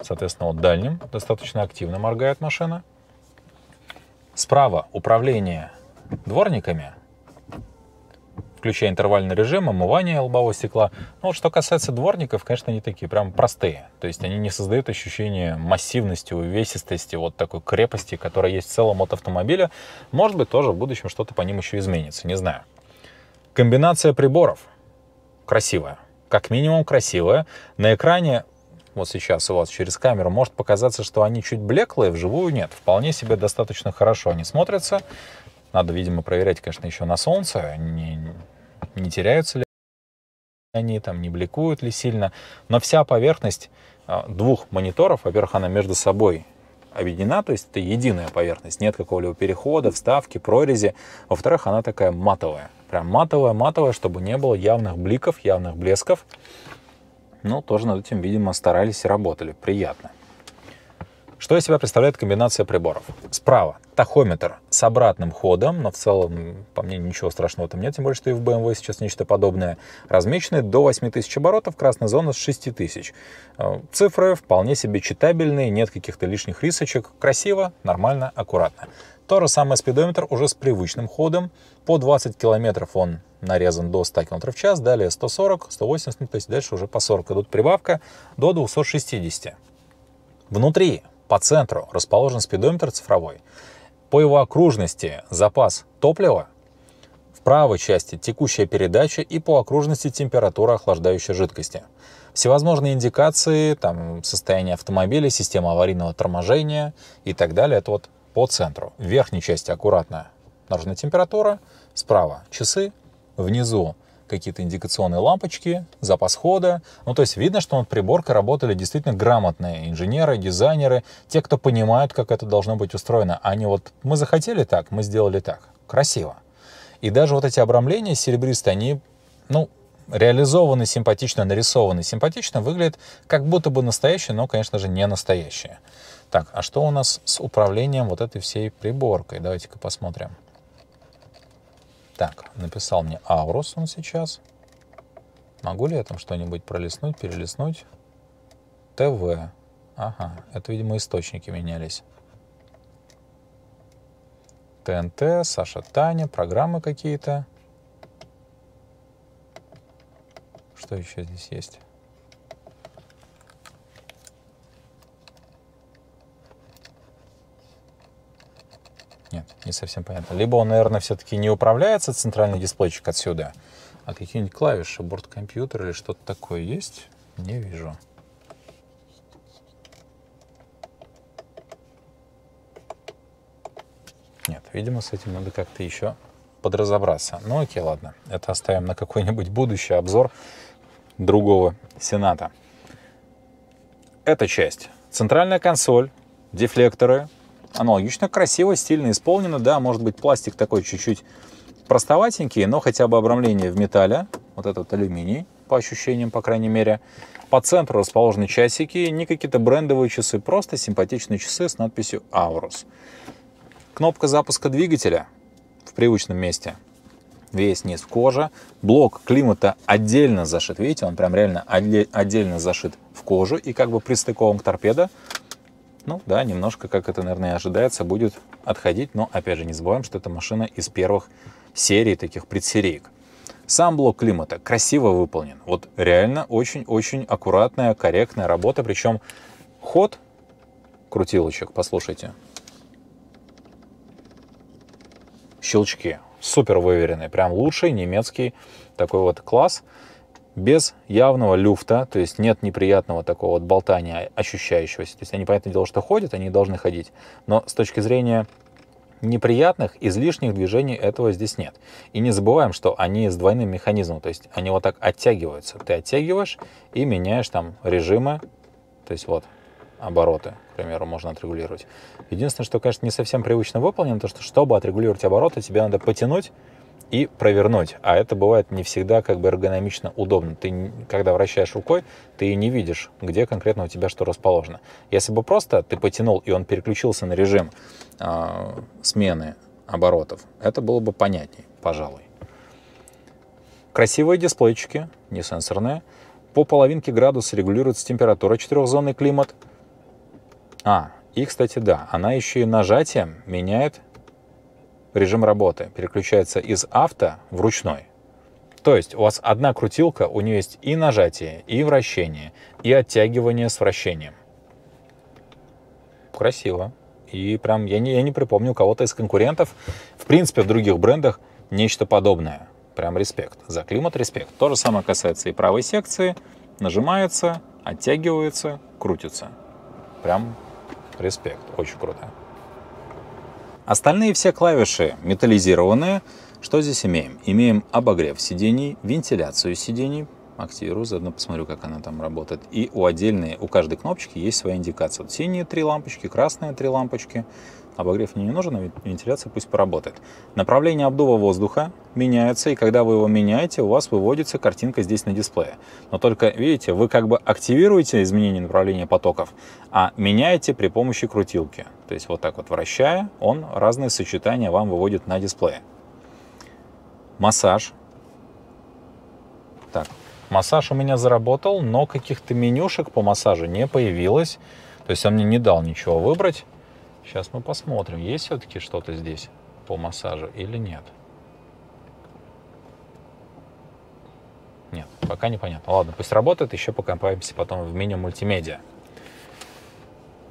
Соответственно, вот дальним достаточно активно моргает машина. Справа управление дворниками, включая интервальный режим, омывание лобового стекла. Ну, вот что касается дворников, конечно, они такие прям простые. То есть они не создают ощущение массивности, увесистости, вот такой крепости, которая есть в целом от автомобиля. Может быть, тоже в будущем что-то по ним еще изменится, не знаю. Комбинация приборов красивая. Как минимум красивая. На экране вот сейчас у вас через камеру, может показаться, что они чуть блеклые, вживую нет. Вполне себе достаточно хорошо они смотрятся. Надо, видимо, проверять, конечно, еще на солнце, не, не теряются ли они, там, не бликуют ли сильно. Но вся поверхность а, двух мониторов, во-первых, она между собой объединена, то есть это единая поверхность, нет какого-либо перехода, вставки, прорези. Во-вторых, она такая матовая, прям матовая, матовая, чтобы не было явных бликов, явных блесков. Но тоже над этим, видимо, старались и работали. Приятно. Что из себя представляет комбинация приборов? Справа тахометр с обратным ходом, но в целом, по мне, ничего страшного там нет, тем более, что и в BMW сейчас нечто подобное. Размеченный до 8000 оборотов, красная зона с 6000. Э, цифры вполне себе читабельные, нет каких-то лишних рисочек. Красиво, нормально, аккуратно. То же самое спидометр уже с привычным ходом. По 20 километров он нарезан до 100 км в час, далее 140, 180, ну, то есть дальше уже по 40 идут прибавка до 260. Внутри, по центру, расположен спидометр цифровой. По его окружности запас топлива, в правой части текущая передача и по окружности температура охлаждающей жидкости. Всевозможные индикации, там, состояние автомобиля, система аварийного торможения и так далее, это вот по центру. В верхней части аккуратно наружная температура, справа часы, внизу какие-то индикационные лампочки, запас хода. Ну, то есть видно, что над приборкой работали действительно грамотные инженеры, дизайнеры, те, кто понимают, как это должно быть устроено. Они вот, мы захотели так, мы сделали так. Красиво. И даже вот эти обрамления серебристые, они, ну, реализованы симпатично, нарисованы симпатично, выглядят как будто бы настоящие, но, конечно же, не настоящие. Так, а что у нас с управлением вот этой всей приборкой? Давайте-ка посмотрим. Так, написал мне Аурус он сейчас. Могу ли я там что-нибудь пролистнуть, перелистнуть? ТВ. Ага, это, видимо, источники менялись. ТНТ, Саша Таня, программы какие-то. Что еще здесь есть? Нет, не совсем понятно. Либо он, наверное, все-таки не управляется, центральный дисплейчик отсюда, а какие-нибудь клавиши, борт-компьютер или что-то такое есть? Не вижу. Нет, видимо, с этим надо как-то еще подразобраться. Ну окей, ладно. Это оставим на какой-нибудь будущий обзор другого Сената. Эта часть. Центральная консоль, дефлекторы, аналогично, красиво, стильно исполнено. Да, может быть, пластик такой чуть-чуть простоватенький, но хотя бы обрамление в металле. Вот этот алюминий, по ощущениям, по крайней мере. По центру расположены часики, не какие-то брендовые часы, просто симпатичные часы с надписью Aurus. Кнопка запуска двигателя в привычном месте. Весь низ в. Блок климата отдельно зашит. Видите, он прям реально отдельно зашит в кожу и как бы пристыкован к торпедо. Ну да, немножко, как это, наверное, и ожидается, будет отходить, но опять же не забываем, что это машина из первых серий таких предсериек. Сам блок климата красиво выполнен. Вот реально очень-очень аккуратная, корректная работа. Причем ход крутилочек, послушайте. Щелчки супер выверенный, прям лучший немецкий такой вот класс. Без явного люфта, то есть нет неприятного такого вот болтания ощущающегося. То есть они, понятное дело, что ходят, они должны ходить, но с точки зрения неприятных, излишних движений этого здесь нет. И не забываем, что они с двойным механизмом, то есть они вот так оттягиваются. Ты оттягиваешь и меняешь там режимы, то есть вот обороты, к примеру, можно отрегулировать. Единственное, что, конечно, не совсем привычно выполнено, то что, чтобы отрегулировать обороты, тебе надо потянуть и провернуть. А это бывает не всегда как бы эргономично удобно. Ты, когда вращаешь рукой, ты не видишь, где конкретно у тебя что расположено. Если бы просто ты потянул, и он переключился на режим э, смены оборотов, это было бы понятней, пожалуй. Красивые дисплейчики, не сенсорные. По половинке градуса регулируется температура, четырехзонный климат. А, и, кстати, да, она еще и нажатием меняет режим работы переключается из авто в ручной. То есть у вас одна крутилка, у нее есть и нажатие, и вращение, и оттягивание с вращением. Красиво. И прям я не, я не припомню кого-то из конкурентов, в принципе, в других брендах нечто подобное. Прям респект. За климат респект. То же самое касается и правой секции. Нажимается, оттягивается, крутится. Прям респект. Очень круто. Остальные все клавиши металлизированные. Что здесь имеем? Имеем обогрев сидений, вентиляцию сидений. Активирую, заодно посмотрю, как она там работает. И у отдельной, у каждой кнопочки есть своя индикация. Вот синие три лампочки, красные три лампочки. Обогрев мне не нужен, а вентиляция пусть поработает. Направление обдува воздуха меняется, и когда вы его меняете, у вас выводится картинка здесь на дисплее. Но только, видите, вы как бы активируете изменение направления потоков, а меняете при помощи крутилки. То есть вот так вот вращая, он разные сочетания вам выводит на дисплее. Массаж. Так, массаж у меня заработал, но каких-то менюшек по массажу не появилось. То есть он мне не дал ничего выбрать. Сейчас мы посмотрим, есть все-таки что-то здесь по массажу или нет. Нет, пока непонятно. Ладно, пусть работает, еще покопаемся потом в меню мультимедиа.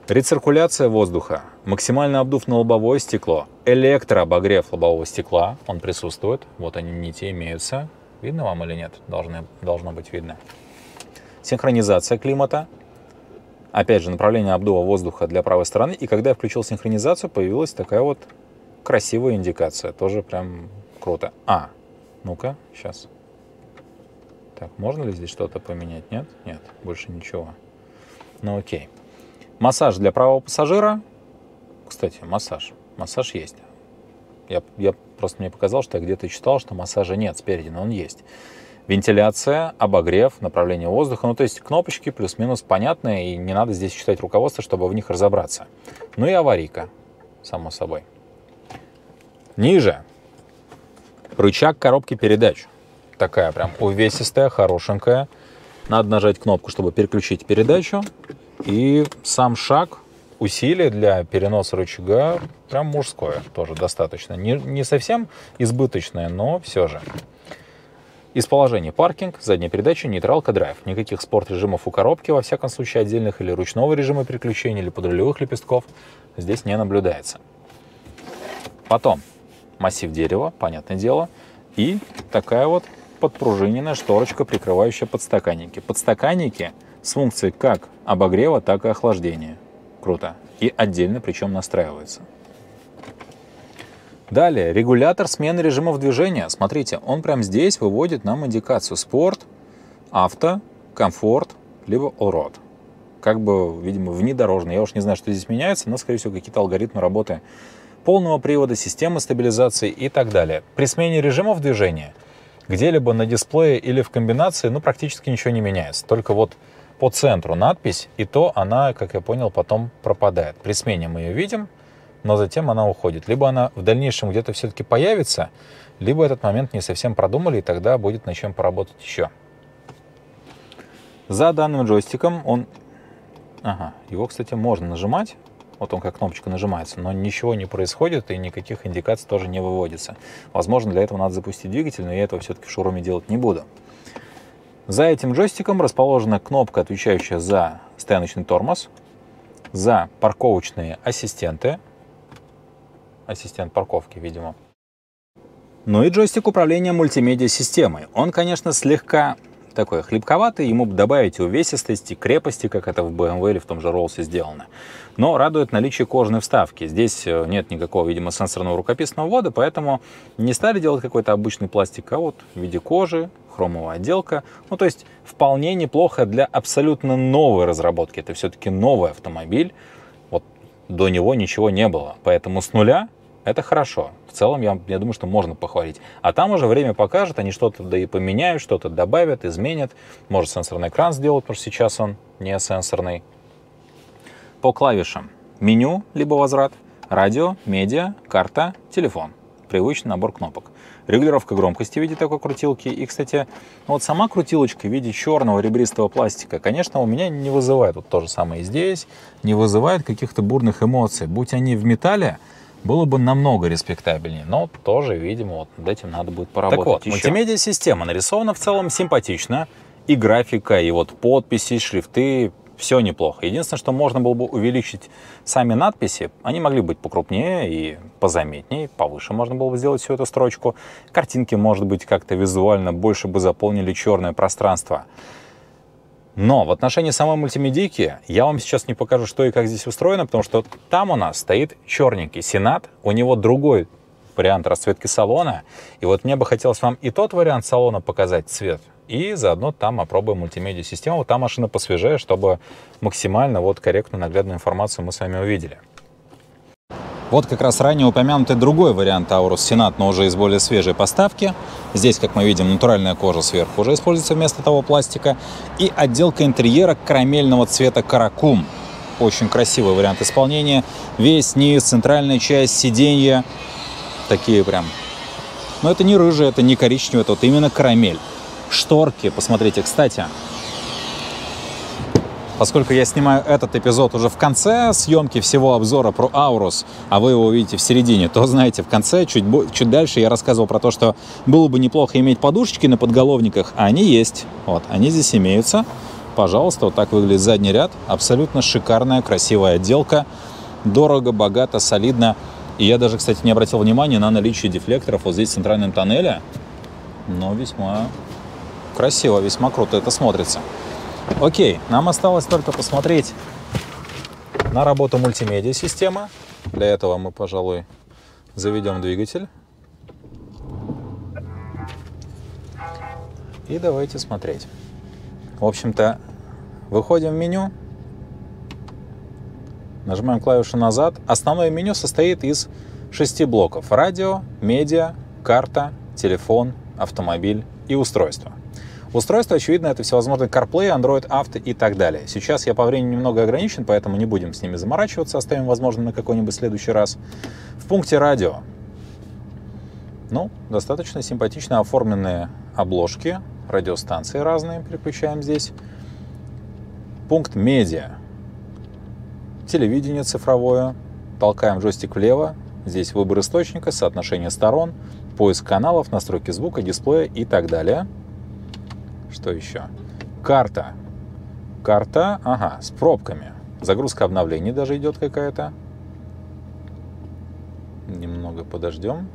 Рециркуляция воздуха. Максимально обдув на лобовое стекло. Электрообогрев лобового стекла. Он присутствует. Вот они, нити имеются. Видно вам или нет? Должны, должно быть видно. Синхронизация климата. Опять же, направление обдува воздуха для правой стороны. И когда я включил синхронизацию, появилась такая вот красивая индикация. Тоже прям круто. А, ну-ка, сейчас. Так, можно ли здесь что-то поменять? Нет? Нет, больше ничего. Ну окей. Массаж для правого пассажира. Кстати, массаж. Массаж есть. Я, я просто мне показал, что я где-то читал, что массажа нет спереди, но он есть вентиляция, обогрев, направление воздуха. Ну, то есть кнопочки плюс-минус понятные, и не надо здесь читать руководство, чтобы в них разобраться. Ну и аварийка, само собой. Ниже рычаг коробки передач. Такая прям увесистая, хорошенькая. Надо нажать кнопку, чтобы переключить передачу. И сам шаг, усилие для переноса рычага прям мужское тоже достаточно. Не, не совсем избыточное, но все же. Из положения паркинг, задняя передача, нейтралка, драйв. Никаких спорт-режимов у коробки, во всяком случае отдельных или ручного режима переключения, или подрулевых лепестков здесь не наблюдается. Потом массив дерева, понятное дело, и такая вот подпружиненная шторочка, прикрывающая подстаканники. Подстаканники с функцией как обогрева, так и охлаждения. Круто. И отдельно причем настраивается. Далее, регулятор смены режимов движения. Смотрите, он прямо здесь выводит нам индикацию спорт, авто, комфорт, либо allroad. Как бы, видимо, внедорожный. Я уж не знаю, что здесь меняется, но, скорее всего, какие-то алгоритмы работы полного привода, системы стабилизации и так далее. При смене режимов движения где-либо на дисплее или в комбинации, ну, практически ничего не меняется. Только вот по центру надпись, и то она, как я понял, потом пропадает. При смене мы ее видим, но затем она уходит. Либо она в дальнейшем где-то все-таки появится, либо этот момент не совсем продумали, и тогда будет на чем поработать еще. За данным джойстиком он... Ага, его, кстати, можно нажимать. Вот он как кнопочка нажимается, но ничего не происходит и никаких индикаций тоже не выводится. Возможно, для этого надо запустить двигатель, но я этого все-таки в шоуруме делать не буду. За этим джойстиком расположена кнопка, отвечающая за стояночный тормоз, за парковочные ассистенты, ассистент парковки, видимо. Ну и джойстик управления мультимедиа-системой. Он, конечно, слегка такой хлебковатый, ему добавить увесистости, крепости, как это в BMW или в том же Rolls сделано. Но радует наличие кожаной вставки. Здесь э, нет никакого, видимо, сенсорного рукописного ввода, поэтому не стали делать какой-то обычный пластик, а вот в виде кожи, хромовая отделка. Ну, то есть вполне неплохо для абсолютно новой разработки. Это все-таки новый автомобиль. До него ничего не было. Поэтому с нуля это хорошо. В целом, я, я думаю, что можно похвалить. А там уже время покажет, они что-то да и поменяют, что-то добавят, изменят. Может, сенсорный экран сделать, потому что сейчас он не сенсорный. По клавишам. Меню, либо возврат, радио, медиа, карта, телефон. Привычный набор кнопок. Регулировка громкости в виде такой крутилки. И, кстати, вот сама крутилочка в виде черного ребристого пластика, конечно, у меня не вызывает, вот то же самое и здесь, не вызывает каких-то бурных эмоций. Будь они в металле, было бы намного респектабельнее, но тоже, видимо, вот над этим надо будет поработать. Так вот, мультимедиа-система нарисована в целом симпатично, и графика, и вот подписи, шрифты, все неплохо. Единственное, что можно было бы увеличить сами надписи, они могли быть покрупнее и позаметнее, повыше можно было бы сделать всю эту строчку. Картинки, может быть, как-то визуально больше бы заполнили черное пространство. Но в отношении самой мультимедийки я вам сейчас не покажу, что и как здесь устроено, потому что там у нас стоит черненький Сенат, у него другой вариант расцветки салона. И вот мне бы хотелось вам и тот вариант салона показать цвет, и заодно там опробуем мультимедиа-систему. Там машина посвежее, чтобы максимально вот корректную наглядную информацию мы с вами увидели. Вот как раз ранее упомянутый другой вариант Aurus Senat, но уже из более свежей поставки. Здесь, как мы видим, натуральная кожа сверху уже используется вместо того пластика. И отделка интерьера карамельного цвета каракум. Очень красивый вариант исполнения. Весь низ, центральная часть, сиденья. Такие прям. Но это не рыжий, это не коричневый, это вот именно карамель. Шторки, посмотрите, кстати, Поскольку я снимаю этот эпизод уже в конце съемки всего обзора про Аурус, а вы его увидите в середине, то знаете, в конце, чуть, чуть дальше я рассказывал про то, что было бы неплохо иметь подушечки на подголовниках, а они есть. Вот, они здесь имеются. Пожалуйста, вот так выглядит задний ряд. Абсолютно шикарная, красивая отделка. Дорого, богато, солидно. И я даже, кстати, не обратил внимания на наличие дефлекторов вот здесь в центральном тоннеле. Но весьма красиво, весьма круто это смотрится. Окей, нам осталось только посмотреть на работу мультимедиа системы. Для этого мы, пожалуй, заведем двигатель. И давайте смотреть. В общем-то, выходим в меню, нажимаем клавишу «Назад». Основное меню состоит из шести блоков. Радио, медиа, карта, телефон, автомобиль и устройство. Устройство, очевидно, это всевозможные CarPlay, Android Auto и так далее. Сейчас я по времени немного ограничен, поэтому не будем с ними заморачиваться, оставим, возможно, на какой-нибудь следующий раз. В пункте радио. Ну, достаточно симпатично оформленные обложки, радиостанции разные переключаем здесь. Пункт медиа. Телевидение цифровое. Толкаем джойстик влево. Здесь выбор источника, соотношение сторон, поиск каналов, настройки звука, дисплея и так далее. Что еще? Карта. Карта, ага, с пробками. Загрузка обновлений даже идет какая-то. Немного подождем.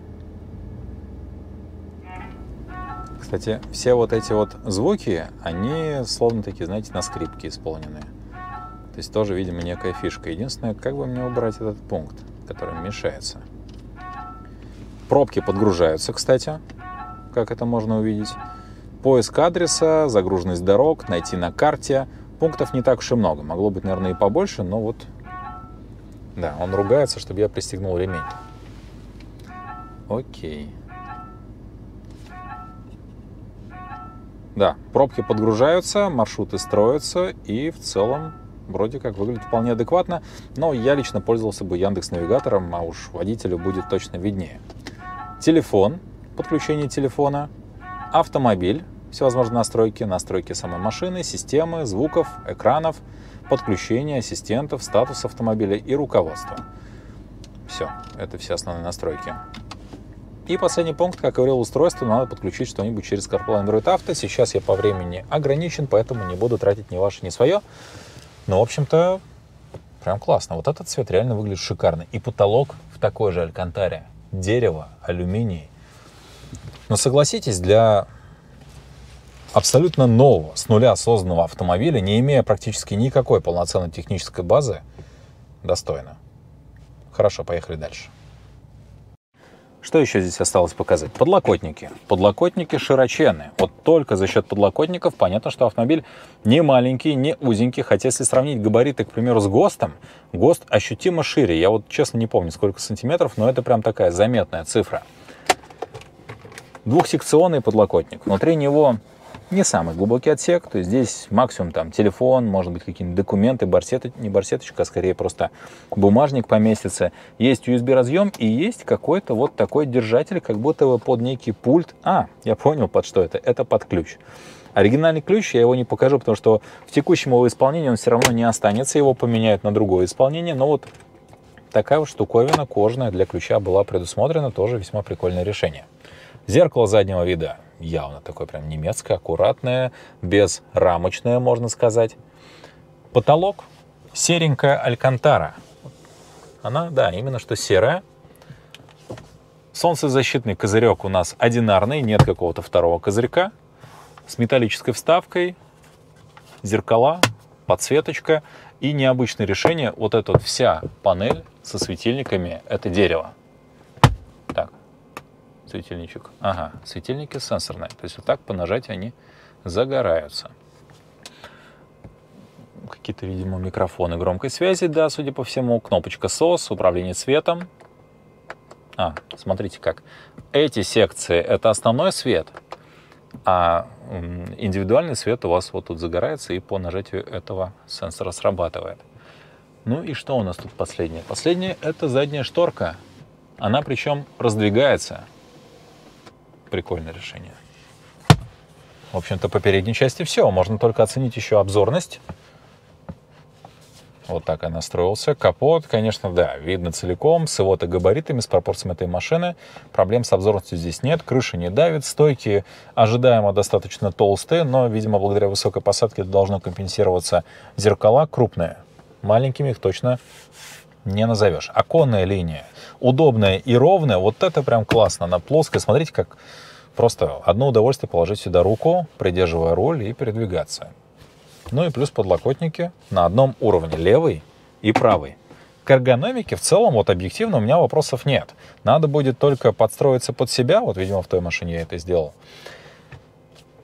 Кстати, все вот эти вот звуки, они словно такие, знаете, на скрипке исполнены. То есть тоже, видимо, некая фишка. Единственное, как бы мне убрать этот пункт, который мешается. Пробки подгружаются, кстати, как это можно увидеть. Поиск адреса, загруженность дорог, найти на карте. Пунктов не так уж и много. Могло быть, наверное, и побольше, но вот... Да, он ругается, чтобы я пристегнул ремень. Окей. Да, пробки подгружаются, маршруты строятся, и в целом вроде как выглядит вполне адекватно, но я лично пользовался бы Яндекс Навигатором, а уж водителю будет точно виднее. Телефон, подключение телефона, автомобиль, всевозможные настройки, настройки самой машины, системы, звуков, экранов, подключение ассистентов, статус автомобиля и руководство. Все, это все основные настройки. И последний пункт, как говорил, устройство, надо подключить что-нибудь через CarPlay Android Auto. Сейчас я по времени ограничен, поэтому не буду тратить ни ваше, ни свое. Но, в общем-то, прям классно. Вот этот цвет реально выглядит шикарно. И потолок в такой же алькантаре. Дерево, алюминий. Но согласитесь, для абсолютно нового, с нуля созданного автомобиля, не имея практически никакой полноценной технической базы, достойно. Хорошо, поехали дальше. Что еще здесь осталось показать? Подлокотники. Подлокотники широченные. Вот только за счет подлокотников понятно, что автомобиль не маленький, не узенький. Хотя если сравнить габариты, к примеру, с ГОСТом, ГОСТ ощутимо шире. Я вот честно не помню, сколько сантиметров, но это прям такая заметная цифра. Двухсекционный подлокотник. Внутри него не самый глубокий отсек, то есть здесь максимум там телефон, может быть какие-нибудь документы, барсет, не барсеточка, а скорее просто бумажник поместится. Есть USB разъем и есть какой-то вот такой держатель, как будто бы под некий пульт. А, я понял под что это, это под ключ. Оригинальный ключ я его не покажу, потому что в текущем его исполнении он все равно не останется, его поменяют на другое исполнение, но вот такая вот штуковина кожаная для ключа была предусмотрена, тоже весьма прикольное решение. Зеркало заднего вида явно такое прям немецкое, аккуратное, без рамочное, можно сказать. Потолок серенькая алькантара. Она, да, именно что серая. Солнцезащитный козырек у нас одинарный, нет какого-то второго козырька. С металлической вставкой, зеркала, подсветочка и необычное решение. Вот эта вот вся панель со светильниками, это дерево светильничек. Ага, светильники сенсорные. То есть вот так по нажатию они загораются. Какие-то, видимо, микрофоны громкой связи, да, судя по всему. Кнопочка SOS, управление цветом. А, смотрите как. Эти секции — это основной свет, а индивидуальный свет у вас вот тут загорается и по нажатию этого сенсора срабатывает. Ну и что у нас тут последнее? Последнее — это задняя шторка. Она причем раздвигается прикольное решение. В общем-то, по передней части все. Можно только оценить еще обзорность. Вот так я настроился. Капот, конечно, да, видно целиком, с его-то габаритами, с пропорциями этой машины. Проблем с обзорностью здесь нет, крыша не давит, стойки ожидаемо достаточно толстые, но, видимо, благодаря высокой посадке это должно компенсироваться. Зеркала крупные, маленькими их точно не назовешь. Оконная линия удобная и ровная, вот это прям классно. Она плоская, смотрите, как просто одно удовольствие положить сюда руку, придерживая руль и передвигаться. Ну и плюс подлокотники на одном уровне, левый и правый. К эргономике в целом, вот объективно, у меня вопросов нет. Надо будет только подстроиться под себя, вот, видимо, в той машине я это сделал.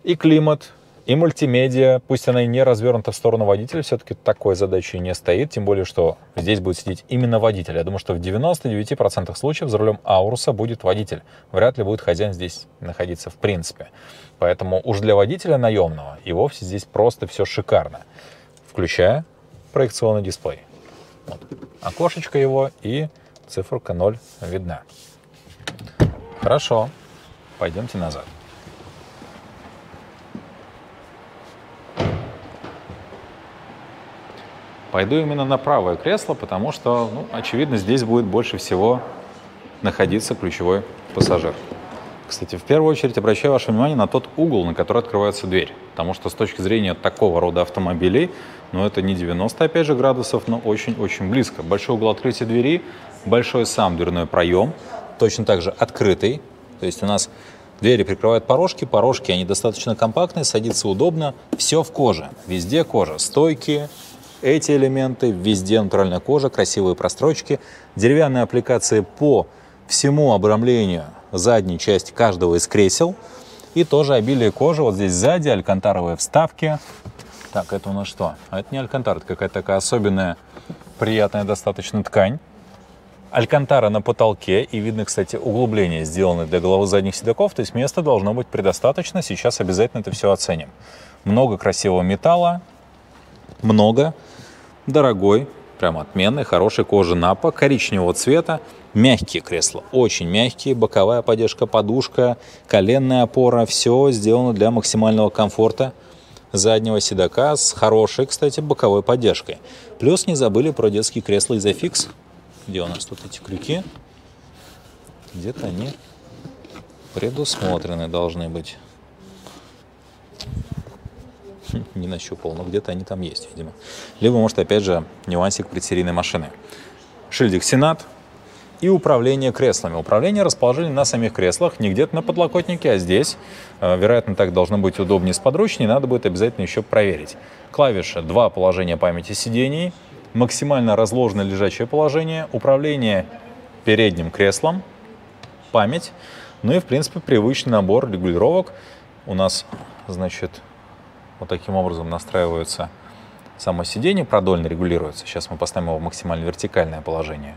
И климат, и мультимедиа, пусть она и не развернута в сторону водителя, все-таки такой задачи не стоит, тем более, что здесь будет сидеть именно водитель. Я думаю, что в 99% случаев за рулем Ауруса будет водитель. Вряд ли будет хозяин здесь находиться в принципе. Поэтому уж для водителя наемного и вовсе здесь просто все шикарно. Включая проекционный дисплей. Вот. Окошечко его и циферка 0 видна. Хорошо, пойдемте назад. Пойду именно на правое кресло, потому что, ну, очевидно, здесь будет больше всего находиться ключевой пассажир. Кстати, в первую очередь обращаю ваше внимание на тот угол, на который открывается дверь. Потому что с точки зрения такого рода автомобилей, ну это не 90, опять же, градусов, но очень-очень близко. Большой угол открытия двери, большой сам дверной проем, точно так же открытый. То есть у нас двери прикрывают порожки, порожки, они достаточно компактные, садиться удобно. Все в коже, везде кожа, стойки, эти элементы, везде натуральная кожа, красивые прострочки, деревянные аппликации по всему обрамлению задней части каждого из кресел и тоже обилие кожи. Вот здесь сзади алькантаровые вставки. Так, это у нас что? А это не алькантар, это какая-то такая особенная, приятная достаточно ткань. Алькантара на потолке, и видно, кстати, углубление сделано для головы задних седаков, то есть места должно быть предостаточно, сейчас обязательно это все оценим. Много красивого металла, много дорогой, прям отменный, хорошей кожи напа, коричневого цвета, мягкие кресла, очень мягкие, боковая поддержка, подушка, коленная опора, все сделано для максимального комфорта заднего седока с хорошей, кстати, боковой поддержкой. Плюс не забыли про детские кресла Isofix. Где у нас тут эти крюки? Где-то они предусмотрены должны быть. не нащупал, но где-то они там есть, видимо. Либо, может, опять же, нюансик предсерийной машины. Шильдик Сенат, и управление креслами. Управление расположили на самих креслах, не где-то на подлокотнике, а здесь. Э, вероятно, так должно быть удобнее с подручней, надо будет обязательно еще проверить. Клавиши, два положения памяти сидений, максимально разложенное лежачее положение, управление передним креслом, память, ну и, в принципе, привычный набор регулировок. У нас, значит, вот таким образом настраивается само сиденье, продольно регулируется. Сейчас мы поставим его в максимально вертикальное положение.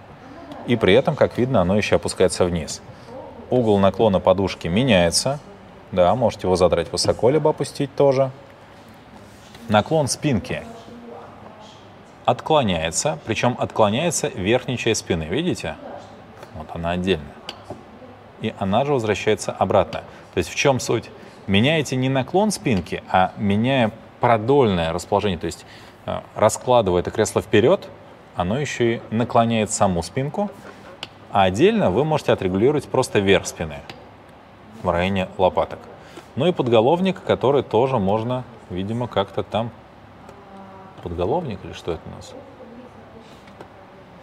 И при этом, как видно, оно еще опускается вниз. Угол наклона подушки меняется. Да, можете его задрать высоко, либо опустить тоже. Наклон спинки отклоняется, причем отклоняется верхняя часть спины, видите? Вот она отдельно. И она же возвращается обратно. То есть в чем суть? Меняете не наклон спинки, а меняя продольное расположение, то есть э, раскладывая это кресло вперед, оно еще и наклоняет саму спинку, а отдельно вы можете отрегулировать просто верх спины в районе лопаток. Ну и подголовник, который тоже можно, видимо, как-то там... Подголовник или что это у нас?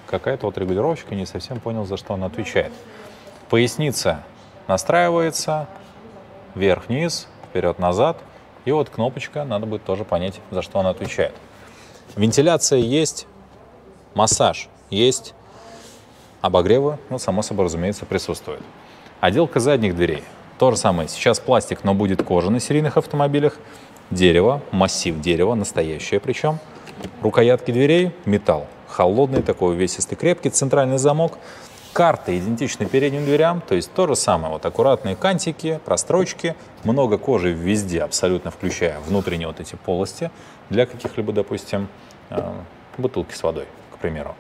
Какая-то вот регулировочка, не совсем понял, за что она отвечает. Поясница настраивается, вверх-вниз, вперед-назад. И вот кнопочка, надо будет тоже понять, за что она отвечает. Вентиляция есть, массаж есть, обогревы, ну, само собой, разумеется, присутствует. Отделка задних дверей. То же самое. Сейчас пластик, но будет кожа на серийных автомобилях. Дерево, массив дерева, настоящее причем. Рукоятки дверей, металл. Холодный, такой увесистый, крепкий. Центральный замок. Карты идентичны передним дверям, то есть то же самое. Вот аккуратные кантики, прострочки, много кожи везде, абсолютно включая внутренние вот эти полости для каких-либо, допустим, э, бутылки с водой, к примеру.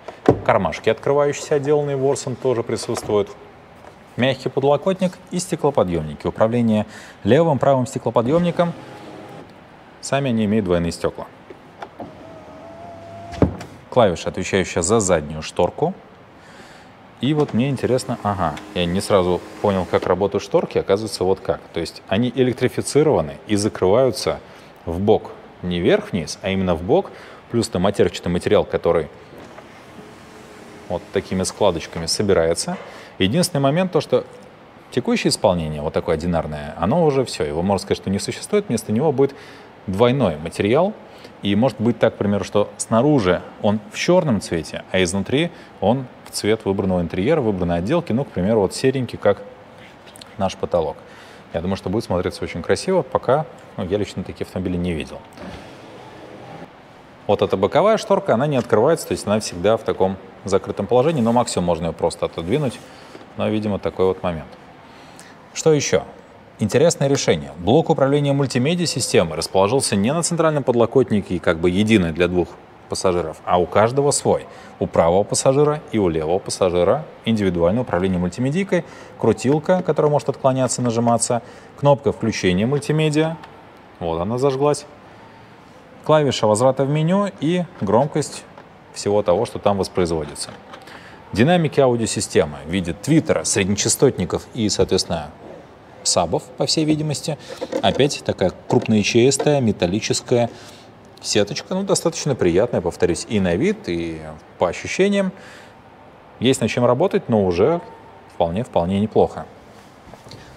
Кармашки открывающиеся, отделанные ворсом, тоже присутствуют. Мягкий подлокотник и стеклоподъемники. Управление левым, правым стеклоподъемником. Сами они имеют двойные стекла. Клавиша, отвечающая за заднюю шторку, и вот мне интересно, ага, я не сразу понял, как работают шторки, оказывается, вот как. То есть они электрифицированы и закрываются в бок, не вверх-вниз, а именно в бок, плюс там матерчатый материал, который вот такими складочками собирается. Единственный момент то, что текущее исполнение, вот такое одинарное, оно уже все, его можно сказать, что не существует, вместо него будет двойной материал, и может быть так, к примеру, что снаружи он в черном цвете, а изнутри он в цвет выбранного интерьера, выбранной отделки, ну, к примеру, вот серенький, как наш потолок. Я думаю, что будет смотреться очень красиво, пока ну, я лично такие автомобили не видел. Вот эта боковая шторка, она не открывается, то есть она всегда в таком закрытом положении, но максимум можно ее просто отодвинуть, но, видимо, такой вот момент. Что еще? Интересное решение. Блок управления мультимедиа системы расположился не на центральном подлокотнике как бы единый для двух пассажиров, а у каждого свой. У правого пассажира и у левого пассажира индивидуальное управление мультимедийкой, крутилка, которая может отклоняться, нажиматься, кнопка включения мультимедиа, вот она зажглась, клавиша возврата в меню и громкость всего того, что там воспроизводится. Динамики аудиосистемы в виде твиттера, среднечастотников и, соответственно, сабов, по всей видимости. Опять такая крупноячеистая, металлическая сеточка, ну, достаточно приятная, повторюсь, и на вид, и по ощущениям. Есть над чем работать, но уже вполне-вполне неплохо.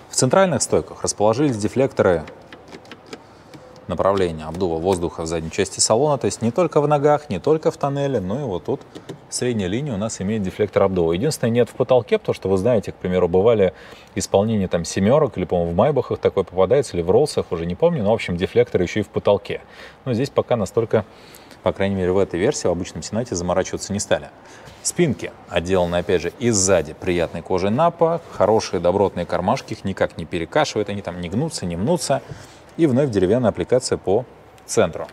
В центральных стойках расположились дефлекторы направления обдува воздуха в задней части салона, то есть не только в ногах, не только в тоннеле, но и вот тут средняя линия у нас имеет дефлектор обдува. Единственное, нет в потолке, потому что вы знаете, к примеру, бывали исполнения там семерок, или, по-моему, в Майбахах такое попадается, или в Роллсах, уже не помню, но, в общем, дефлектор еще и в потолке. Но здесь пока настолько, по крайней мере, в этой версии, в обычном Сенате заморачиваться не стали. Спинки отделаны, опять же, и сзади приятной кожей напа, хорошие добротные кармашки, их никак не перекашивают, они там не гнутся, не мнутся. И вновь деревянная аппликация по центру.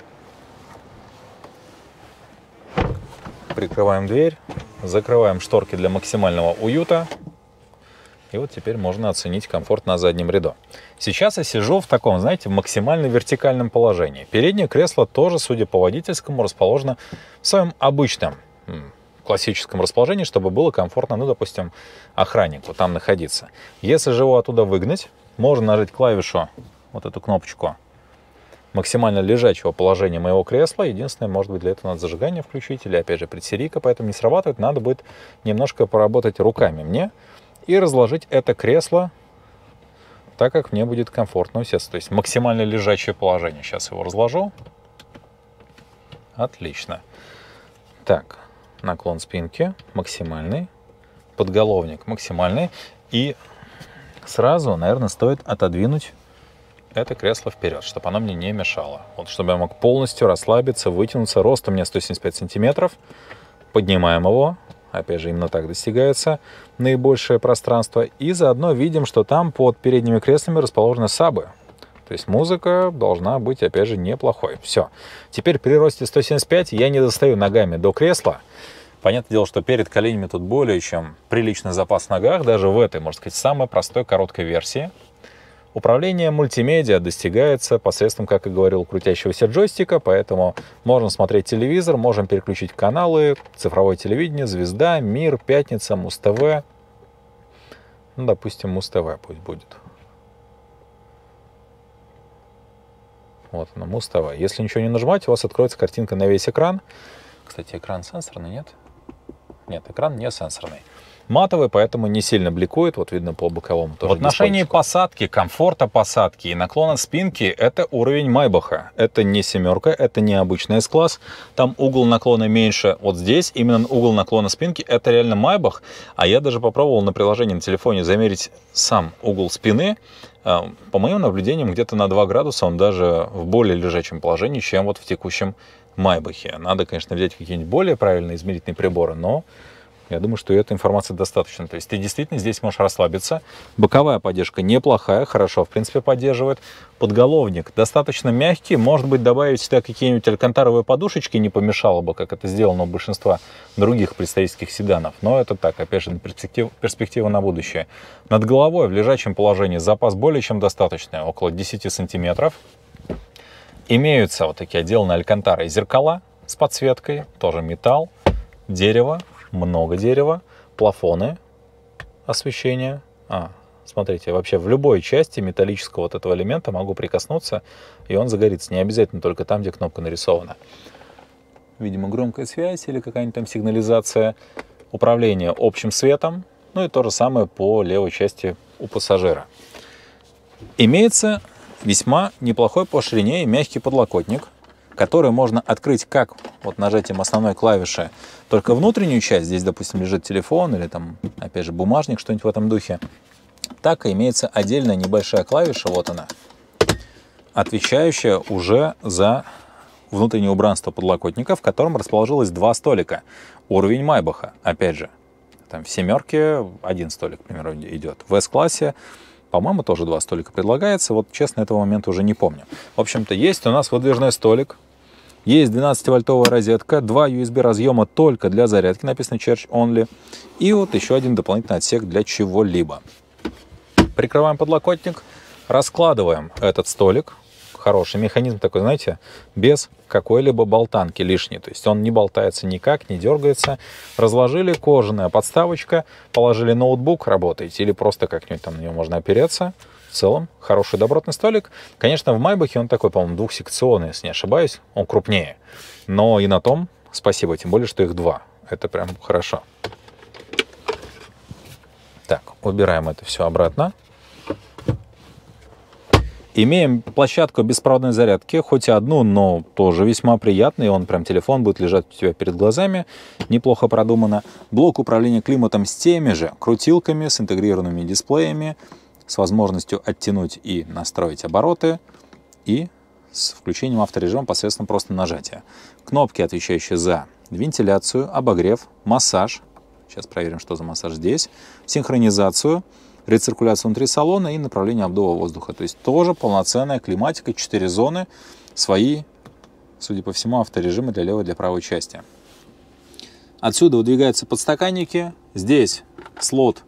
Прикрываем дверь, закрываем шторки для максимального уюта. И вот теперь можно оценить комфорт на заднем ряду. Сейчас я сижу в таком, знаете, максимально вертикальном положении. Переднее кресло тоже, судя по водительскому, расположено в своем обычном классическом расположении, чтобы было комфортно, ну, допустим, охраннику там находиться. Если же его оттуда выгнать, можно нажать клавишу вот эту кнопочку максимально лежачего положения моего кресла. Единственное, может быть, для этого надо зажигание включить или, опять же, предсерийка, поэтому не срабатывает. Надо будет немножко поработать руками мне и разложить это кресло так, как мне будет комфортно усесться. То есть максимально лежачее положение. Сейчас его разложу. Отлично. Так, наклон спинки максимальный, подголовник максимальный. И сразу, наверное, стоит отодвинуть это кресло вперед, чтобы оно мне не мешало. Вот чтобы я мог полностью расслабиться, вытянуться. Рост у меня 175 сантиметров. Поднимаем его. Опять же, именно так достигается наибольшее пространство. И заодно видим, что там под передними креслами расположены сабы. То есть музыка должна быть, опять же, неплохой. Все. Теперь при росте 175 я не достаю ногами до кресла. Понятное дело, что перед коленями тут более чем приличный запас в ногах, даже в этой, можно сказать, самой простой короткой версии. Управление мультимедиа достигается посредством, как и говорил, крутящегося джойстика, поэтому можем смотреть телевизор, можем переключить каналы, цифровое телевидение, звезда, мир, пятница, Муз-ТВ. Ну, допустим, Муз-ТВ пусть будет. Вот она, Муз-ТВ. Если ничего не нажимать, у вас откроется картинка на весь экран. Кстати, экран сенсорный, нет? Нет, экран не сенсорный матовый, поэтому не сильно бликует, вот видно по боковому тоже. В отношении посадки, комфорта посадки и наклона спинки это уровень Майбаха. Это не семерка, это не обычный S-класс, там угол наклона меньше. Вот здесь именно угол наклона спинки это реально Майбах, а я даже попробовал на приложении на телефоне замерить сам угол спины, а, по моим наблюдениям, где-то на 2 градуса он даже в более лежачем положении, чем вот в текущем Майбахе. Надо, конечно, взять какие-нибудь более правильные измерительные приборы, но я думаю, что этой информации достаточно. То есть ты действительно здесь можешь расслабиться. Боковая поддержка неплохая, хорошо, в принципе, поддерживает. Подголовник достаточно мягкий. Может быть, добавить сюда какие-нибудь алькантаровые подушечки не помешало бы, как это сделано у большинства других представительских седанов. Но это так, опять же, перспектив, перспектива на будущее. Над головой в лежачем положении запас более чем достаточный, около 10 сантиметров. Имеются вот такие отделанные алькантарой зеркала с подсветкой, тоже металл, дерево, много дерева, плафоны освещения. А, смотрите, вообще в любой части металлического вот этого элемента могу прикоснуться, и он загорится. Не обязательно только там, где кнопка нарисована. Видимо, громкая связь или какая-нибудь там сигнализация. Управление общим светом. Ну и то же самое по левой части у пассажира. Имеется весьма неплохой по ширине и мягкий подлокотник – который можно открыть как вот нажатием основной клавиши, только внутреннюю часть, здесь, допустим, лежит телефон или там, опять же, бумажник, что-нибудь в этом духе, так и имеется отдельная небольшая клавиша, вот она, отвечающая уже за внутреннее убранство подлокотника, в котором расположилось два столика. Уровень Майбаха, опять же, там в семерке один столик, к примеру, идет. В S-классе по-моему, тоже два столика предлагается. Вот, честно, этого момента уже не помню. В общем-то, есть у нас выдвижной столик есть 12-вольтовая розетка, два USB разъема только для зарядки, написано Charge Only, и вот еще один дополнительный отсек для чего-либо. Прикрываем подлокотник, раскладываем этот столик, хороший механизм такой, знаете, без какой-либо болтанки лишней. То есть он не болтается никак, не дергается. Разложили, кожаная подставочка, положили ноутбук, работаете. Или просто как-нибудь там на него можно опереться целом хороший добротный столик. Конечно, в Майбахе он такой, по-моему, двухсекционный, если не ошибаюсь. Он крупнее. Но и на том спасибо, тем более, что их два. Это прям хорошо. Так, убираем это все обратно. Имеем площадку беспроводной зарядки, хоть и одну, но тоже весьма приятный. Он прям телефон будет лежать у тебя перед глазами, неплохо продумано. Блок управления климатом с теми же крутилками, с интегрированными дисплеями, с возможностью оттянуть и настроить обороты, и с включением авторежима посредством просто нажатия. Кнопки, отвечающие за вентиляцию, обогрев, массаж. Сейчас проверим, что за массаж здесь. Синхронизацию, рециркуляцию внутри салона и направление обдува воздуха. То есть тоже полноценная климатика, 4 зоны, свои, судя по всему, авторежимы для левой и для правой части. Отсюда выдвигаются подстаканники. Здесь слот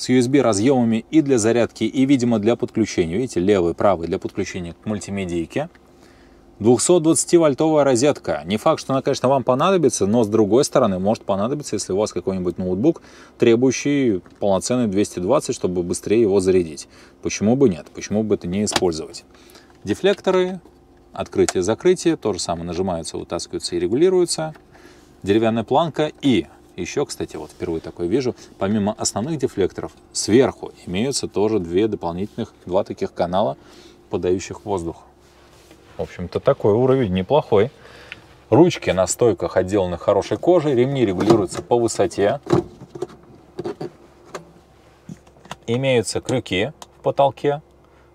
с USB разъемами и для зарядки, и, видимо, для подключения. Видите, левый, правый для подключения к мультимедийке. 220-вольтовая розетка. Не факт, что она, конечно, вам понадобится, но с другой стороны может понадобиться, если у вас какой-нибудь ноутбук, требующий полноценный 220, чтобы быстрее его зарядить. Почему бы нет? Почему бы это не использовать? Дефлекторы, открытие-закрытие, то же самое нажимаются, вытаскиваются и регулируются. Деревянная планка и еще, кстати, вот впервые такое вижу, помимо основных дефлекторов, сверху имеются тоже две дополнительных, два таких канала, подающих воздух. В общем-то, такой уровень неплохой. Ручки на стойках отделаны хорошей кожей, ремни регулируются по высоте. Имеются крюки в потолке,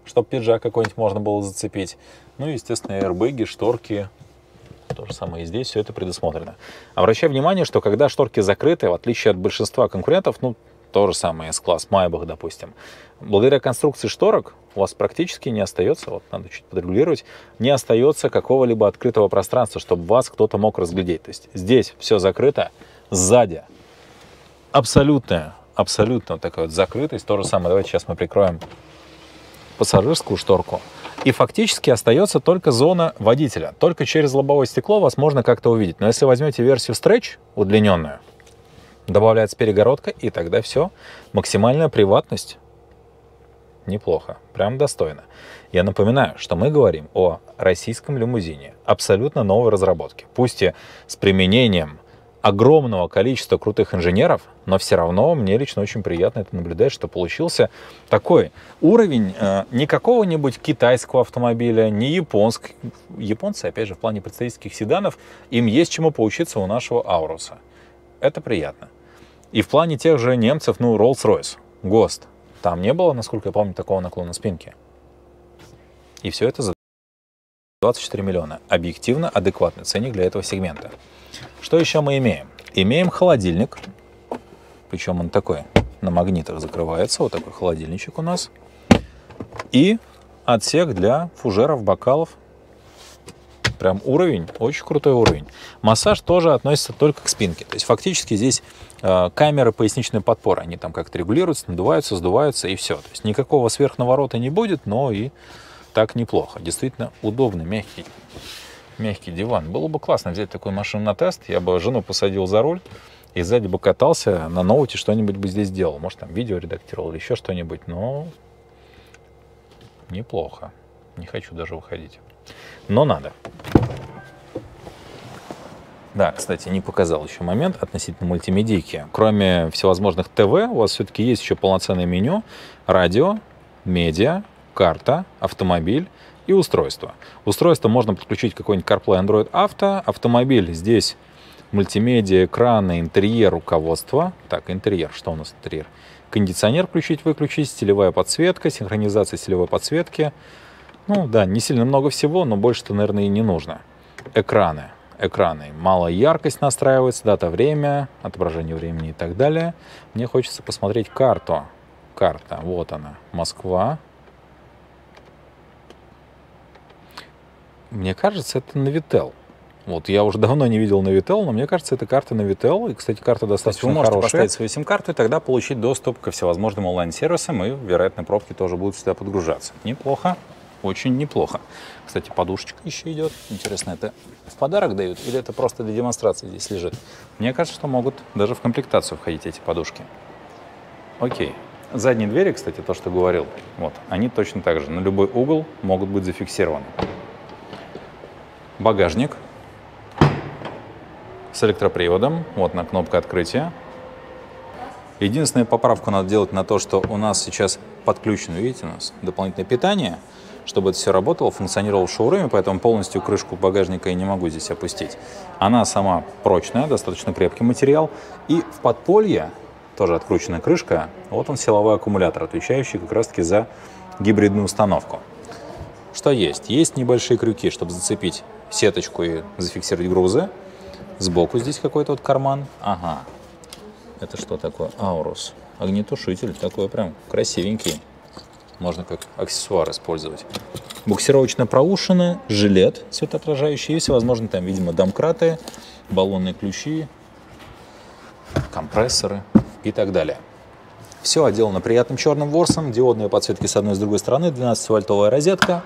чтобы пиджак какой-нибудь можно было зацепить. Ну и, естественно, аэрбэги, шторки. То же самое и здесь, все это предусмотрено. Обращаю внимание, что когда шторки закрыты, в отличие от большинства конкурентов, ну, то же самое S-класс, Майбах, допустим, благодаря конструкции шторок у вас практически не остается, вот надо чуть подрегулировать, не остается какого-либо открытого пространства, чтобы вас кто-то мог разглядеть. То есть здесь все закрыто, сзади абсолютная, абсолютно такая вот закрытость. То же самое, давайте сейчас мы прикроем пассажирскую шторку. И фактически остается только зона водителя. Только через лобовое стекло вас можно как-то увидеть. Но если возьмете версию Stretch, удлиненную, добавляется перегородка, и тогда все. Максимальная приватность. Неплохо, прям достойно. Я напоминаю, что мы говорим о российском лимузине абсолютно новой разработки. Пусть и с применением огромного количества крутых инженеров, но все равно мне лично очень приятно это наблюдать, что получился такой уровень э, не какого-нибудь китайского автомобиля, не японского. Японцы, опять же, в плане представительских седанов, им есть чему поучиться у нашего Ауруса. Это приятно. И в плане тех же немцев, ну, Rolls-Royce, ГОСТ, там не было, насколько я помню, такого наклона спинки. И все это за 24 миллиона. Объективно адекватный ценник для этого сегмента. Что еще мы имеем? Имеем холодильник, причем он такой на магнитах закрывается, вот такой холодильничек у нас. И отсек для фужеров, бокалов. Прям уровень, очень крутой уровень. Массаж тоже относится только к спинке. То есть фактически здесь э, камеры поясничной подпоры. Они там как-то регулируются, надуваются, сдуваются и все. То есть никакого сверхнаворота не будет, но и так неплохо. Действительно удобный, мягкий мягкий диван. Было бы классно взять такую машину на тест. Я бы жену посадил за руль и сзади бы катался, на ноуте что-нибудь бы здесь делал. Может, там видео редактировал или еще что-нибудь. Но неплохо. Не хочу даже выходить. Но надо. Да, кстати, не показал еще момент относительно мультимедийки. Кроме всевозможных ТВ, у вас все-таки есть еще полноценное меню, радио, медиа, карта, автомобиль и устройство. Устройство можно подключить какой-нибудь CarPlay Android Auto, автомобиль здесь мультимедиа, экраны, интерьер, руководство. Так, интерьер, что у нас интерьер? Кондиционер включить-выключить, стилевая подсветка, синхронизация стилевой подсветки. Ну да, не сильно много всего, но больше-то, наверное, и не нужно. Экраны. Экраны. Малая яркость настраивается, дата, время, отображение времени и так далее. Мне хочется посмотреть карту. Карта, вот она, Москва, Мне кажется, это Navitel. Вот я уже давно не видел Navitel, но мне кажется, это карта Navitel. И, кстати, карта достаточно хорошая. Вы можете поставить свою сим-карту и тогда получить доступ ко всевозможным онлайн-сервисам, и, вероятно, пробки тоже будут сюда подгружаться. Неплохо, очень неплохо. Кстати, подушечка еще идет. Интересно, это в подарок дают или это просто для демонстрации здесь лежит? Мне кажется, что могут даже в комплектацию входить эти подушки. Окей. Задние двери, кстати, то, что говорил, вот, они точно так же на любой угол могут быть зафиксированы багажник с электроприводом. Вот на кнопка открытия. Единственную поправку надо делать на то, что у нас сейчас подключено, видите, у нас дополнительное питание, чтобы это все работало, функционировало в шоуруме, поэтому полностью крышку багажника я не могу здесь опустить. Она сама прочная, достаточно крепкий материал. И в подполье, тоже открученная крышка, вот он силовой аккумулятор, отвечающий как раз-таки за гибридную установку. Что есть? Есть небольшие крюки, чтобы зацепить сеточку и зафиксировать грузы. Сбоку здесь какой-то вот карман. Ага. Это что такое? Аурус. Огнетушитель. Такой прям красивенький. Можно как аксессуар использовать. Буксировочно проушины, жилет светоотражающий и всевозможные там, видимо, домкраты, баллонные ключи, компрессоры и так далее. Все отделано приятным черным ворсом, диодные подсветки с одной и с другой стороны, 12-вольтовая розетка,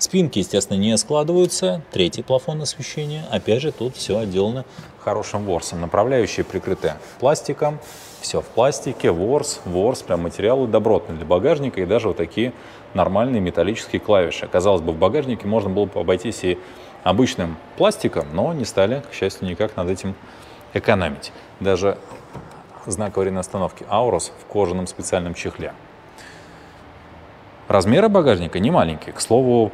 Спинки, естественно, не складываются. Третий плафон освещения. Опять же, тут все отделано хорошим ворсом. Направляющие прикрыты пластиком. Все в пластике, ворс, ворс, прям материалы добротные для багажника и даже вот такие нормальные металлические клавиши. Казалось бы, в багажнике можно было бы обойтись и обычным пластиком, но не стали, к счастью, никак над этим экономить. Даже знак аварийной остановки Аурус в кожаном специальном чехле. Размеры багажника не маленькие. К слову,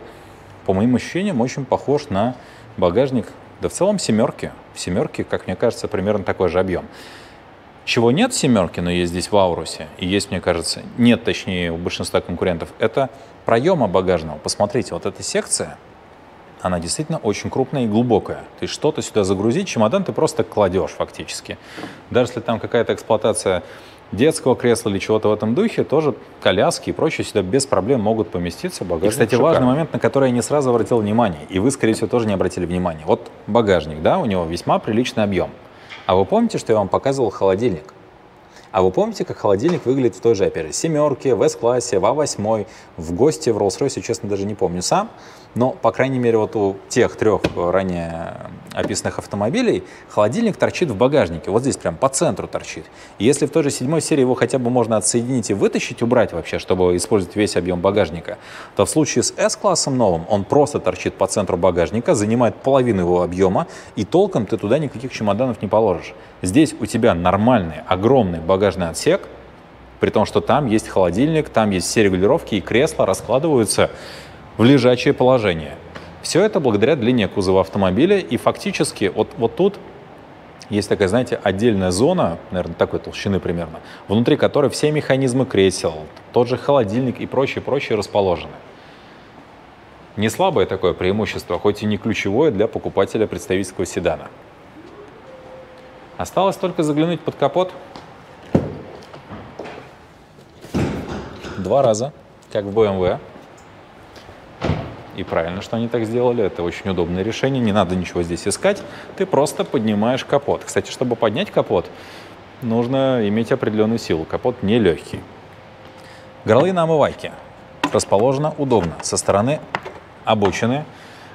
по моим ощущениям, очень похож на багажник, да в целом семерки. В семерке, как мне кажется, примерно такой же объем. Чего нет в семерке, но есть здесь в Аурусе, и есть, мне кажется, нет, точнее, у большинства конкурентов, это проема багажного. Посмотрите, вот эта секция, она действительно очень крупная и глубокая. То есть что-то сюда загрузить, чемодан ты просто кладешь фактически. Даже если там какая-то эксплуатация детского кресла или чего-то в этом духе, тоже коляски и прочее сюда без проблем могут поместиться. Багажник и, кстати, шикарный. важный момент, на который я не сразу обратил внимание, и вы, скорее всего, тоже не обратили внимания. Вот багажник, да, у него весьма приличный объем. А вы помните, что я вам показывал холодильник? А вы помните, как холодильник выглядит в той же, опять же, семерке, в S-классе, в А8, в гости в Rolls-Royce, честно, даже не помню сам. Но, по крайней мере, вот у тех трех ранее описанных автомобилей холодильник торчит в багажнике. Вот здесь прям по центру торчит. И если в той же седьмой серии его хотя бы можно отсоединить и вытащить, убрать вообще, чтобы использовать весь объем багажника, то в случае с S-классом новым он просто торчит по центру багажника, занимает половину его объема, и толком ты туда никаких чемоданов не положишь. Здесь у тебя нормальный, огромный багажный отсек, при том, что там есть холодильник, там есть все регулировки, и кресла раскладываются в лежачее положение. Все это благодаря длине кузова автомобиля, и фактически вот, вот тут есть такая, знаете, отдельная зона, наверное, такой толщины примерно, внутри которой все механизмы кресел, тот же холодильник и прочее, прочее расположены. Не слабое такое преимущество, хоть и не ключевое для покупателя представительского седана. Осталось только заглянуть под капот. Два раза, как в BMW. И правильно, что они так сделали. Это очень удобное решение. Не надо ничего здесь искать. Ты просто поднимаешь капот. Кстати, чтобы поднять капот, нужно иметь определенную силу. Капот нелегкий. Горлы на омывайке расположена удобно. Со стороны обочины,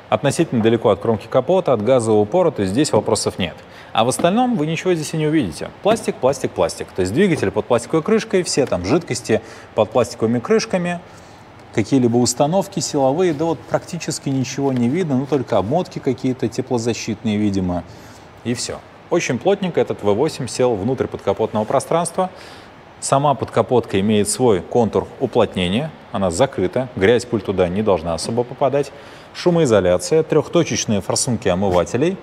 относительно далеко от кромки капота, от газового упора, то есть здесь вопросов нет. А в остальном вы ничего здесь и не увидите. Пластик, пластик, пластик. То есть двигатель под пластиковой крышкой, все там жидкости под пластиковыми крышками – какие-либо установки силовые, да вот практически ничего не видно, ну только обмотки какие-то теплозащитные, видимо, и все. Очень плотненько этот V8 сел внутрь подкапотного пространства. Сама подкапотка имеет свой контур уплотнения, она закрыта, грязь пуль туда не должна особо попадать. Шумоизоляция, трехточечные форсунки омывателей,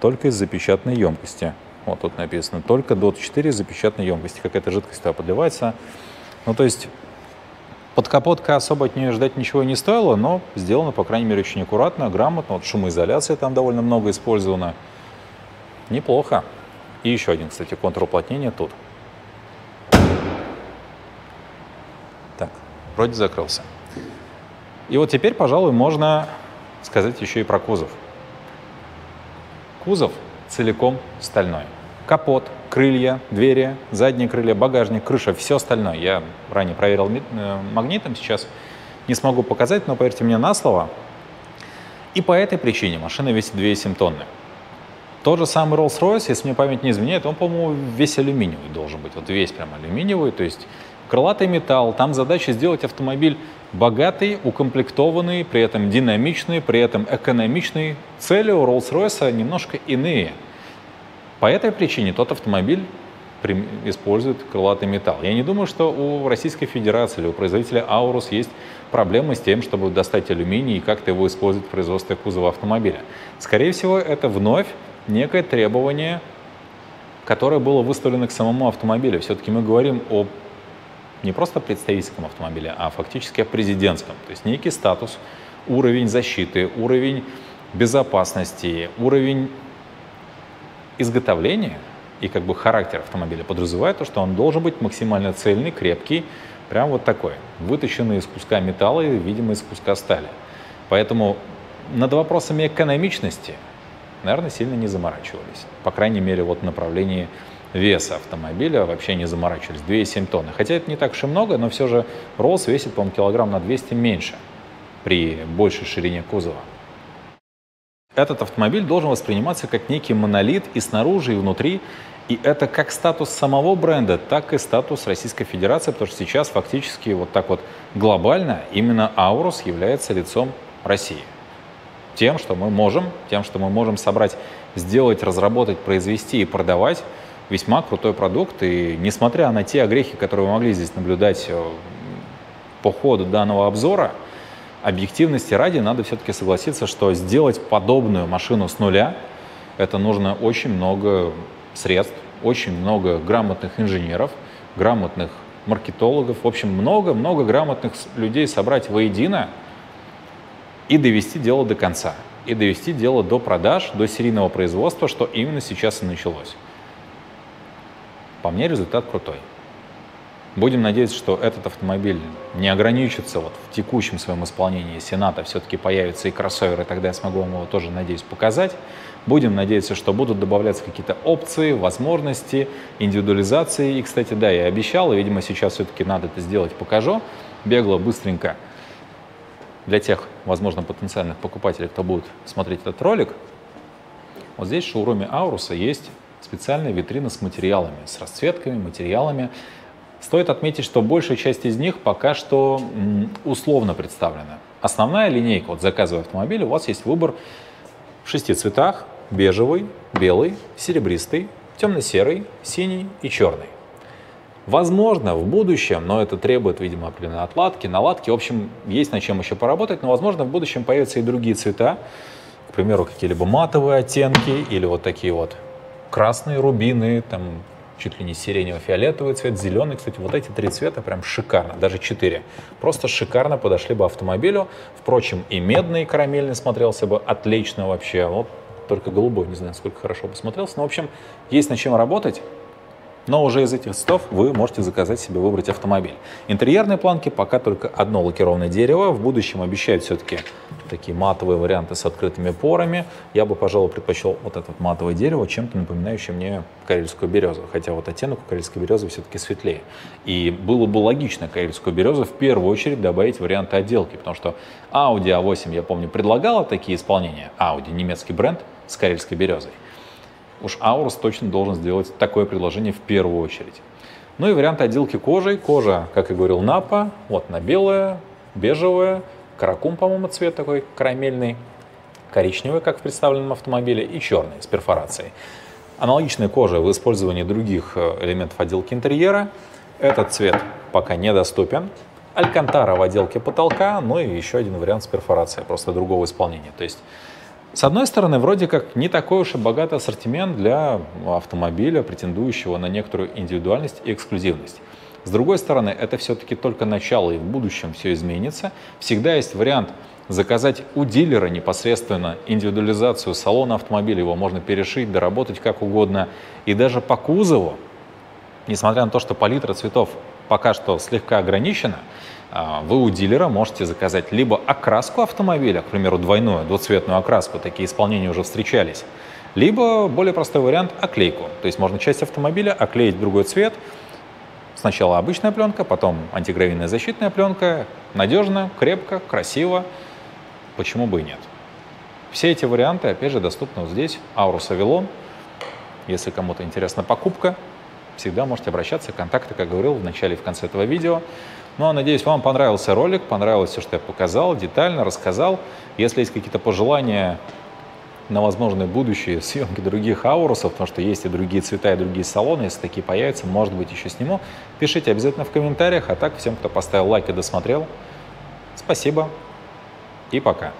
только из запечатанной емкости. Вот тут написано, только DOT 4 запечатанной емкости. Какая-то жидкость туда подливается. Ну, то есть подкапотка особо от нее ждать ничего не стоило, но сделано, по крайней мере, очень аккуратно, грамотно. Вот шумоизоляция там довольно много использована. Неплохо. И еще один, кстати, контур уплотнения тут. Так, вроде закрылся. И вот теперь, пожалуй, можно сказать еще и про кузов. Кузов целиком стальной. Капот, крылья, двери, задние крылья, багажник, крыша, все остальное. Я ранее проверил э, магнитом, сейчас не смогу показать, но поверьте мне на слово. И по этой причине машина весит 2,7 тонны. Тот же самый Rolls-Royce, если мне память не изменяет, он, по-моему, весь алюминиевый должен быть. Вот весь прям алюминиевый, то есть крылатый металл. Там задача сделать автомобиль богатый, укомплектованный, при этом динамичный, при этом экономичный. Цели у Rolls-Royce немножко иные – по этой причине тот автомобиль использует крылатый металл. Я не думаю, что у Российской Федерации или у производителя Аурус есть проблемы с тем, чтобы достать алюминий и как-то его использовать в производстве кузова автомобиля. Скорее всего, это вновь некое требование, которое было выставлено к самому автомобилю. Все-таки мы говорим о не просто представительском автомобиле, а фактически о президентском. То есть некий статус, уровень защиты, уровень безопасности, уровень изготовление и как бы характер автомобиля подразумевает то, что он должен быть максимально цельный, крепкий, прям вот такой, вытащенный из куска металла и, видимо, из куска стали. Поэтому над вопросами экономичности, наверное, сильно не заморачивались. По крайней мере, вот в направлении веса автомобиля вообще не заморачивались. 2,7 тонны. Хотя это не так уж и много, но все же Rolls весит, по-моему, килограмм на 200 меньше при большей ширине кузова. Этот автомобиль должен восприниматься как некий монолит и снаружи, и внутри. И это как статус самого бренда, так и статус Российской Федерации, потому что сейчас фактически вот так вот глобально именно Аурус является лицом России. Тем, что мы можем, тем, что мы можем собрать, сделать, разработать, произвести и продавать весьма крутой продукт. И несмотря на те огрехи, которые вы могли здесь наблюдать э, по ходу данного обзора, объективности ради надо все-таки согласиться, что сделать подобную машину с нуля, это нужно очень много средств, очень много грамотных инженеров, грамотных маркетологов, в общем, много-много грамотных людей собрать воедино и довести дело до конца, и довести дело до продаж, до серийного производства, что именно сейчас и началось. По мне результат крутой. Будем надеяться, что этот автомобиль не ограничится вот в текущем своем исполнении Сената, все-таки появится и кроссовер, и тогда я смогу вам его тоже, надеюсь, показать. Будем надеяться, что будут добавляться какие-то опции, возможности, индивидуализации. И, кстати, да, я обещал, и, видимо, сейчас все-таки надо это сделать, покажу. Бегло, быстренько. Для тех, возможно, потенциальных покупателей, кто будет смотреть этот ролик, вот здесь в шоуруме Ауруса есть специальная витрина с материалами, с расцветками, материалами. Стоит отметить, что большая часть из них пока что условно представлена. Основная линейка, вот заказывая автомобиль, у вас есть выбор в шести цветах. Бежевый, белый, серебристый, темно-серый, синий и черный. Возможно, в будущем, но это требует, видимо, определенной отладки, наладки. В общем, есть над чем еще поработать, но, возможно, в будущем появятся и другие цвета. К примеру, какие-либо матовые оттенки или вот такие вот красные рубины, там чуть ли не сиренево-фиолетовый цвет, зеленый. Кстати, вот эти три цвета прям шикарно, даже четыре. Просто шикарно подошли бы автомобилю. Впрочем, и медный, и карамельный смотрелся бы отлично вообще. Вот только голубой, не знаю, сколько хорошо бы смотрелся. Но, в общем, есть над чем работать. Но уже из этих цветов вы можете заказать себе, выбрать автомобиль. Интерьерные планки пока только одно лакированное дерево. В будущем обещают все-таки такие матовые варианты с открытыми порами. Я бы, пожалуй, предпочел вот это матовое дерево, чем-то напоминающее мне карельскую березу. Хотя вот оттенок у карельской березы все-таки светлее. И было бы логично карельскую березу в первую очередь добавить варианты отделки, потому что Audi A8, я помню, предлагала такие исполнения. Audi, немецкий бренд с карельской березой уж Аурус точно должен сделать такое предложение в первую очередь. Ну и вариант отделки кожей. Кожа, как я говорил, напа. Вот на белое, бежевое, каракум, по-моему, цвет такой карамельный, коричневый, как в представленном автомобиле, и черный с перфорацией. Аналогичная кожа в использовании других э, элементов отделки интерьера. Этот цвет пока недоступен. Алькантара в отделке потолка, ну и еще один вариант с перфорацией, просто другого исполнения. То есть с одной стороны, вроде как не такой уж и богатый ассортимент для автомобиля, претендующего на некоторую индивидуальность и эксклюзивность. С другой стороны, это все-таки только начало, и в будущем все изменится. Всегда есть вариант заказать у дилера непосредственно индивидуализацию салона автомобиля, его можно перешить, доработать как угодно. И даже по кузову, несмотря на то, что палитра цветов пока что слегка ограничена, вы у дилера можете заказать либо окраску автомобиля, к примеру, двойную, двуцветную окраску, такие исполнения уже встречались, либо более простой вариант – оклейку. То есть можно часть автомобиля оклеить в другой цвет, сначала обычная пленка, потом антигравийная защитная пленка, надежно, крепко, красиво, почему бы и нет. Все эти варианты, опять же, доступны вот здесь, Aurus Avalon. Если кому-то интересна покупка, всегда можете обращаться, контакты, как говорил в начале и в конце этого видео. Ну, а надеюсь, вам понравился ролик, понравилось все, что я показал, детально рассказал. Если есть какие-то пожелания на возможные будущие съемки других аурусов, потому что есть и другие цвета, и другие салоны, если такие появятся, может быть, еще сниму, пишите обязательно в комментариях. А так, всем, кто поставил лайк и досмотрел, спасибо и пока.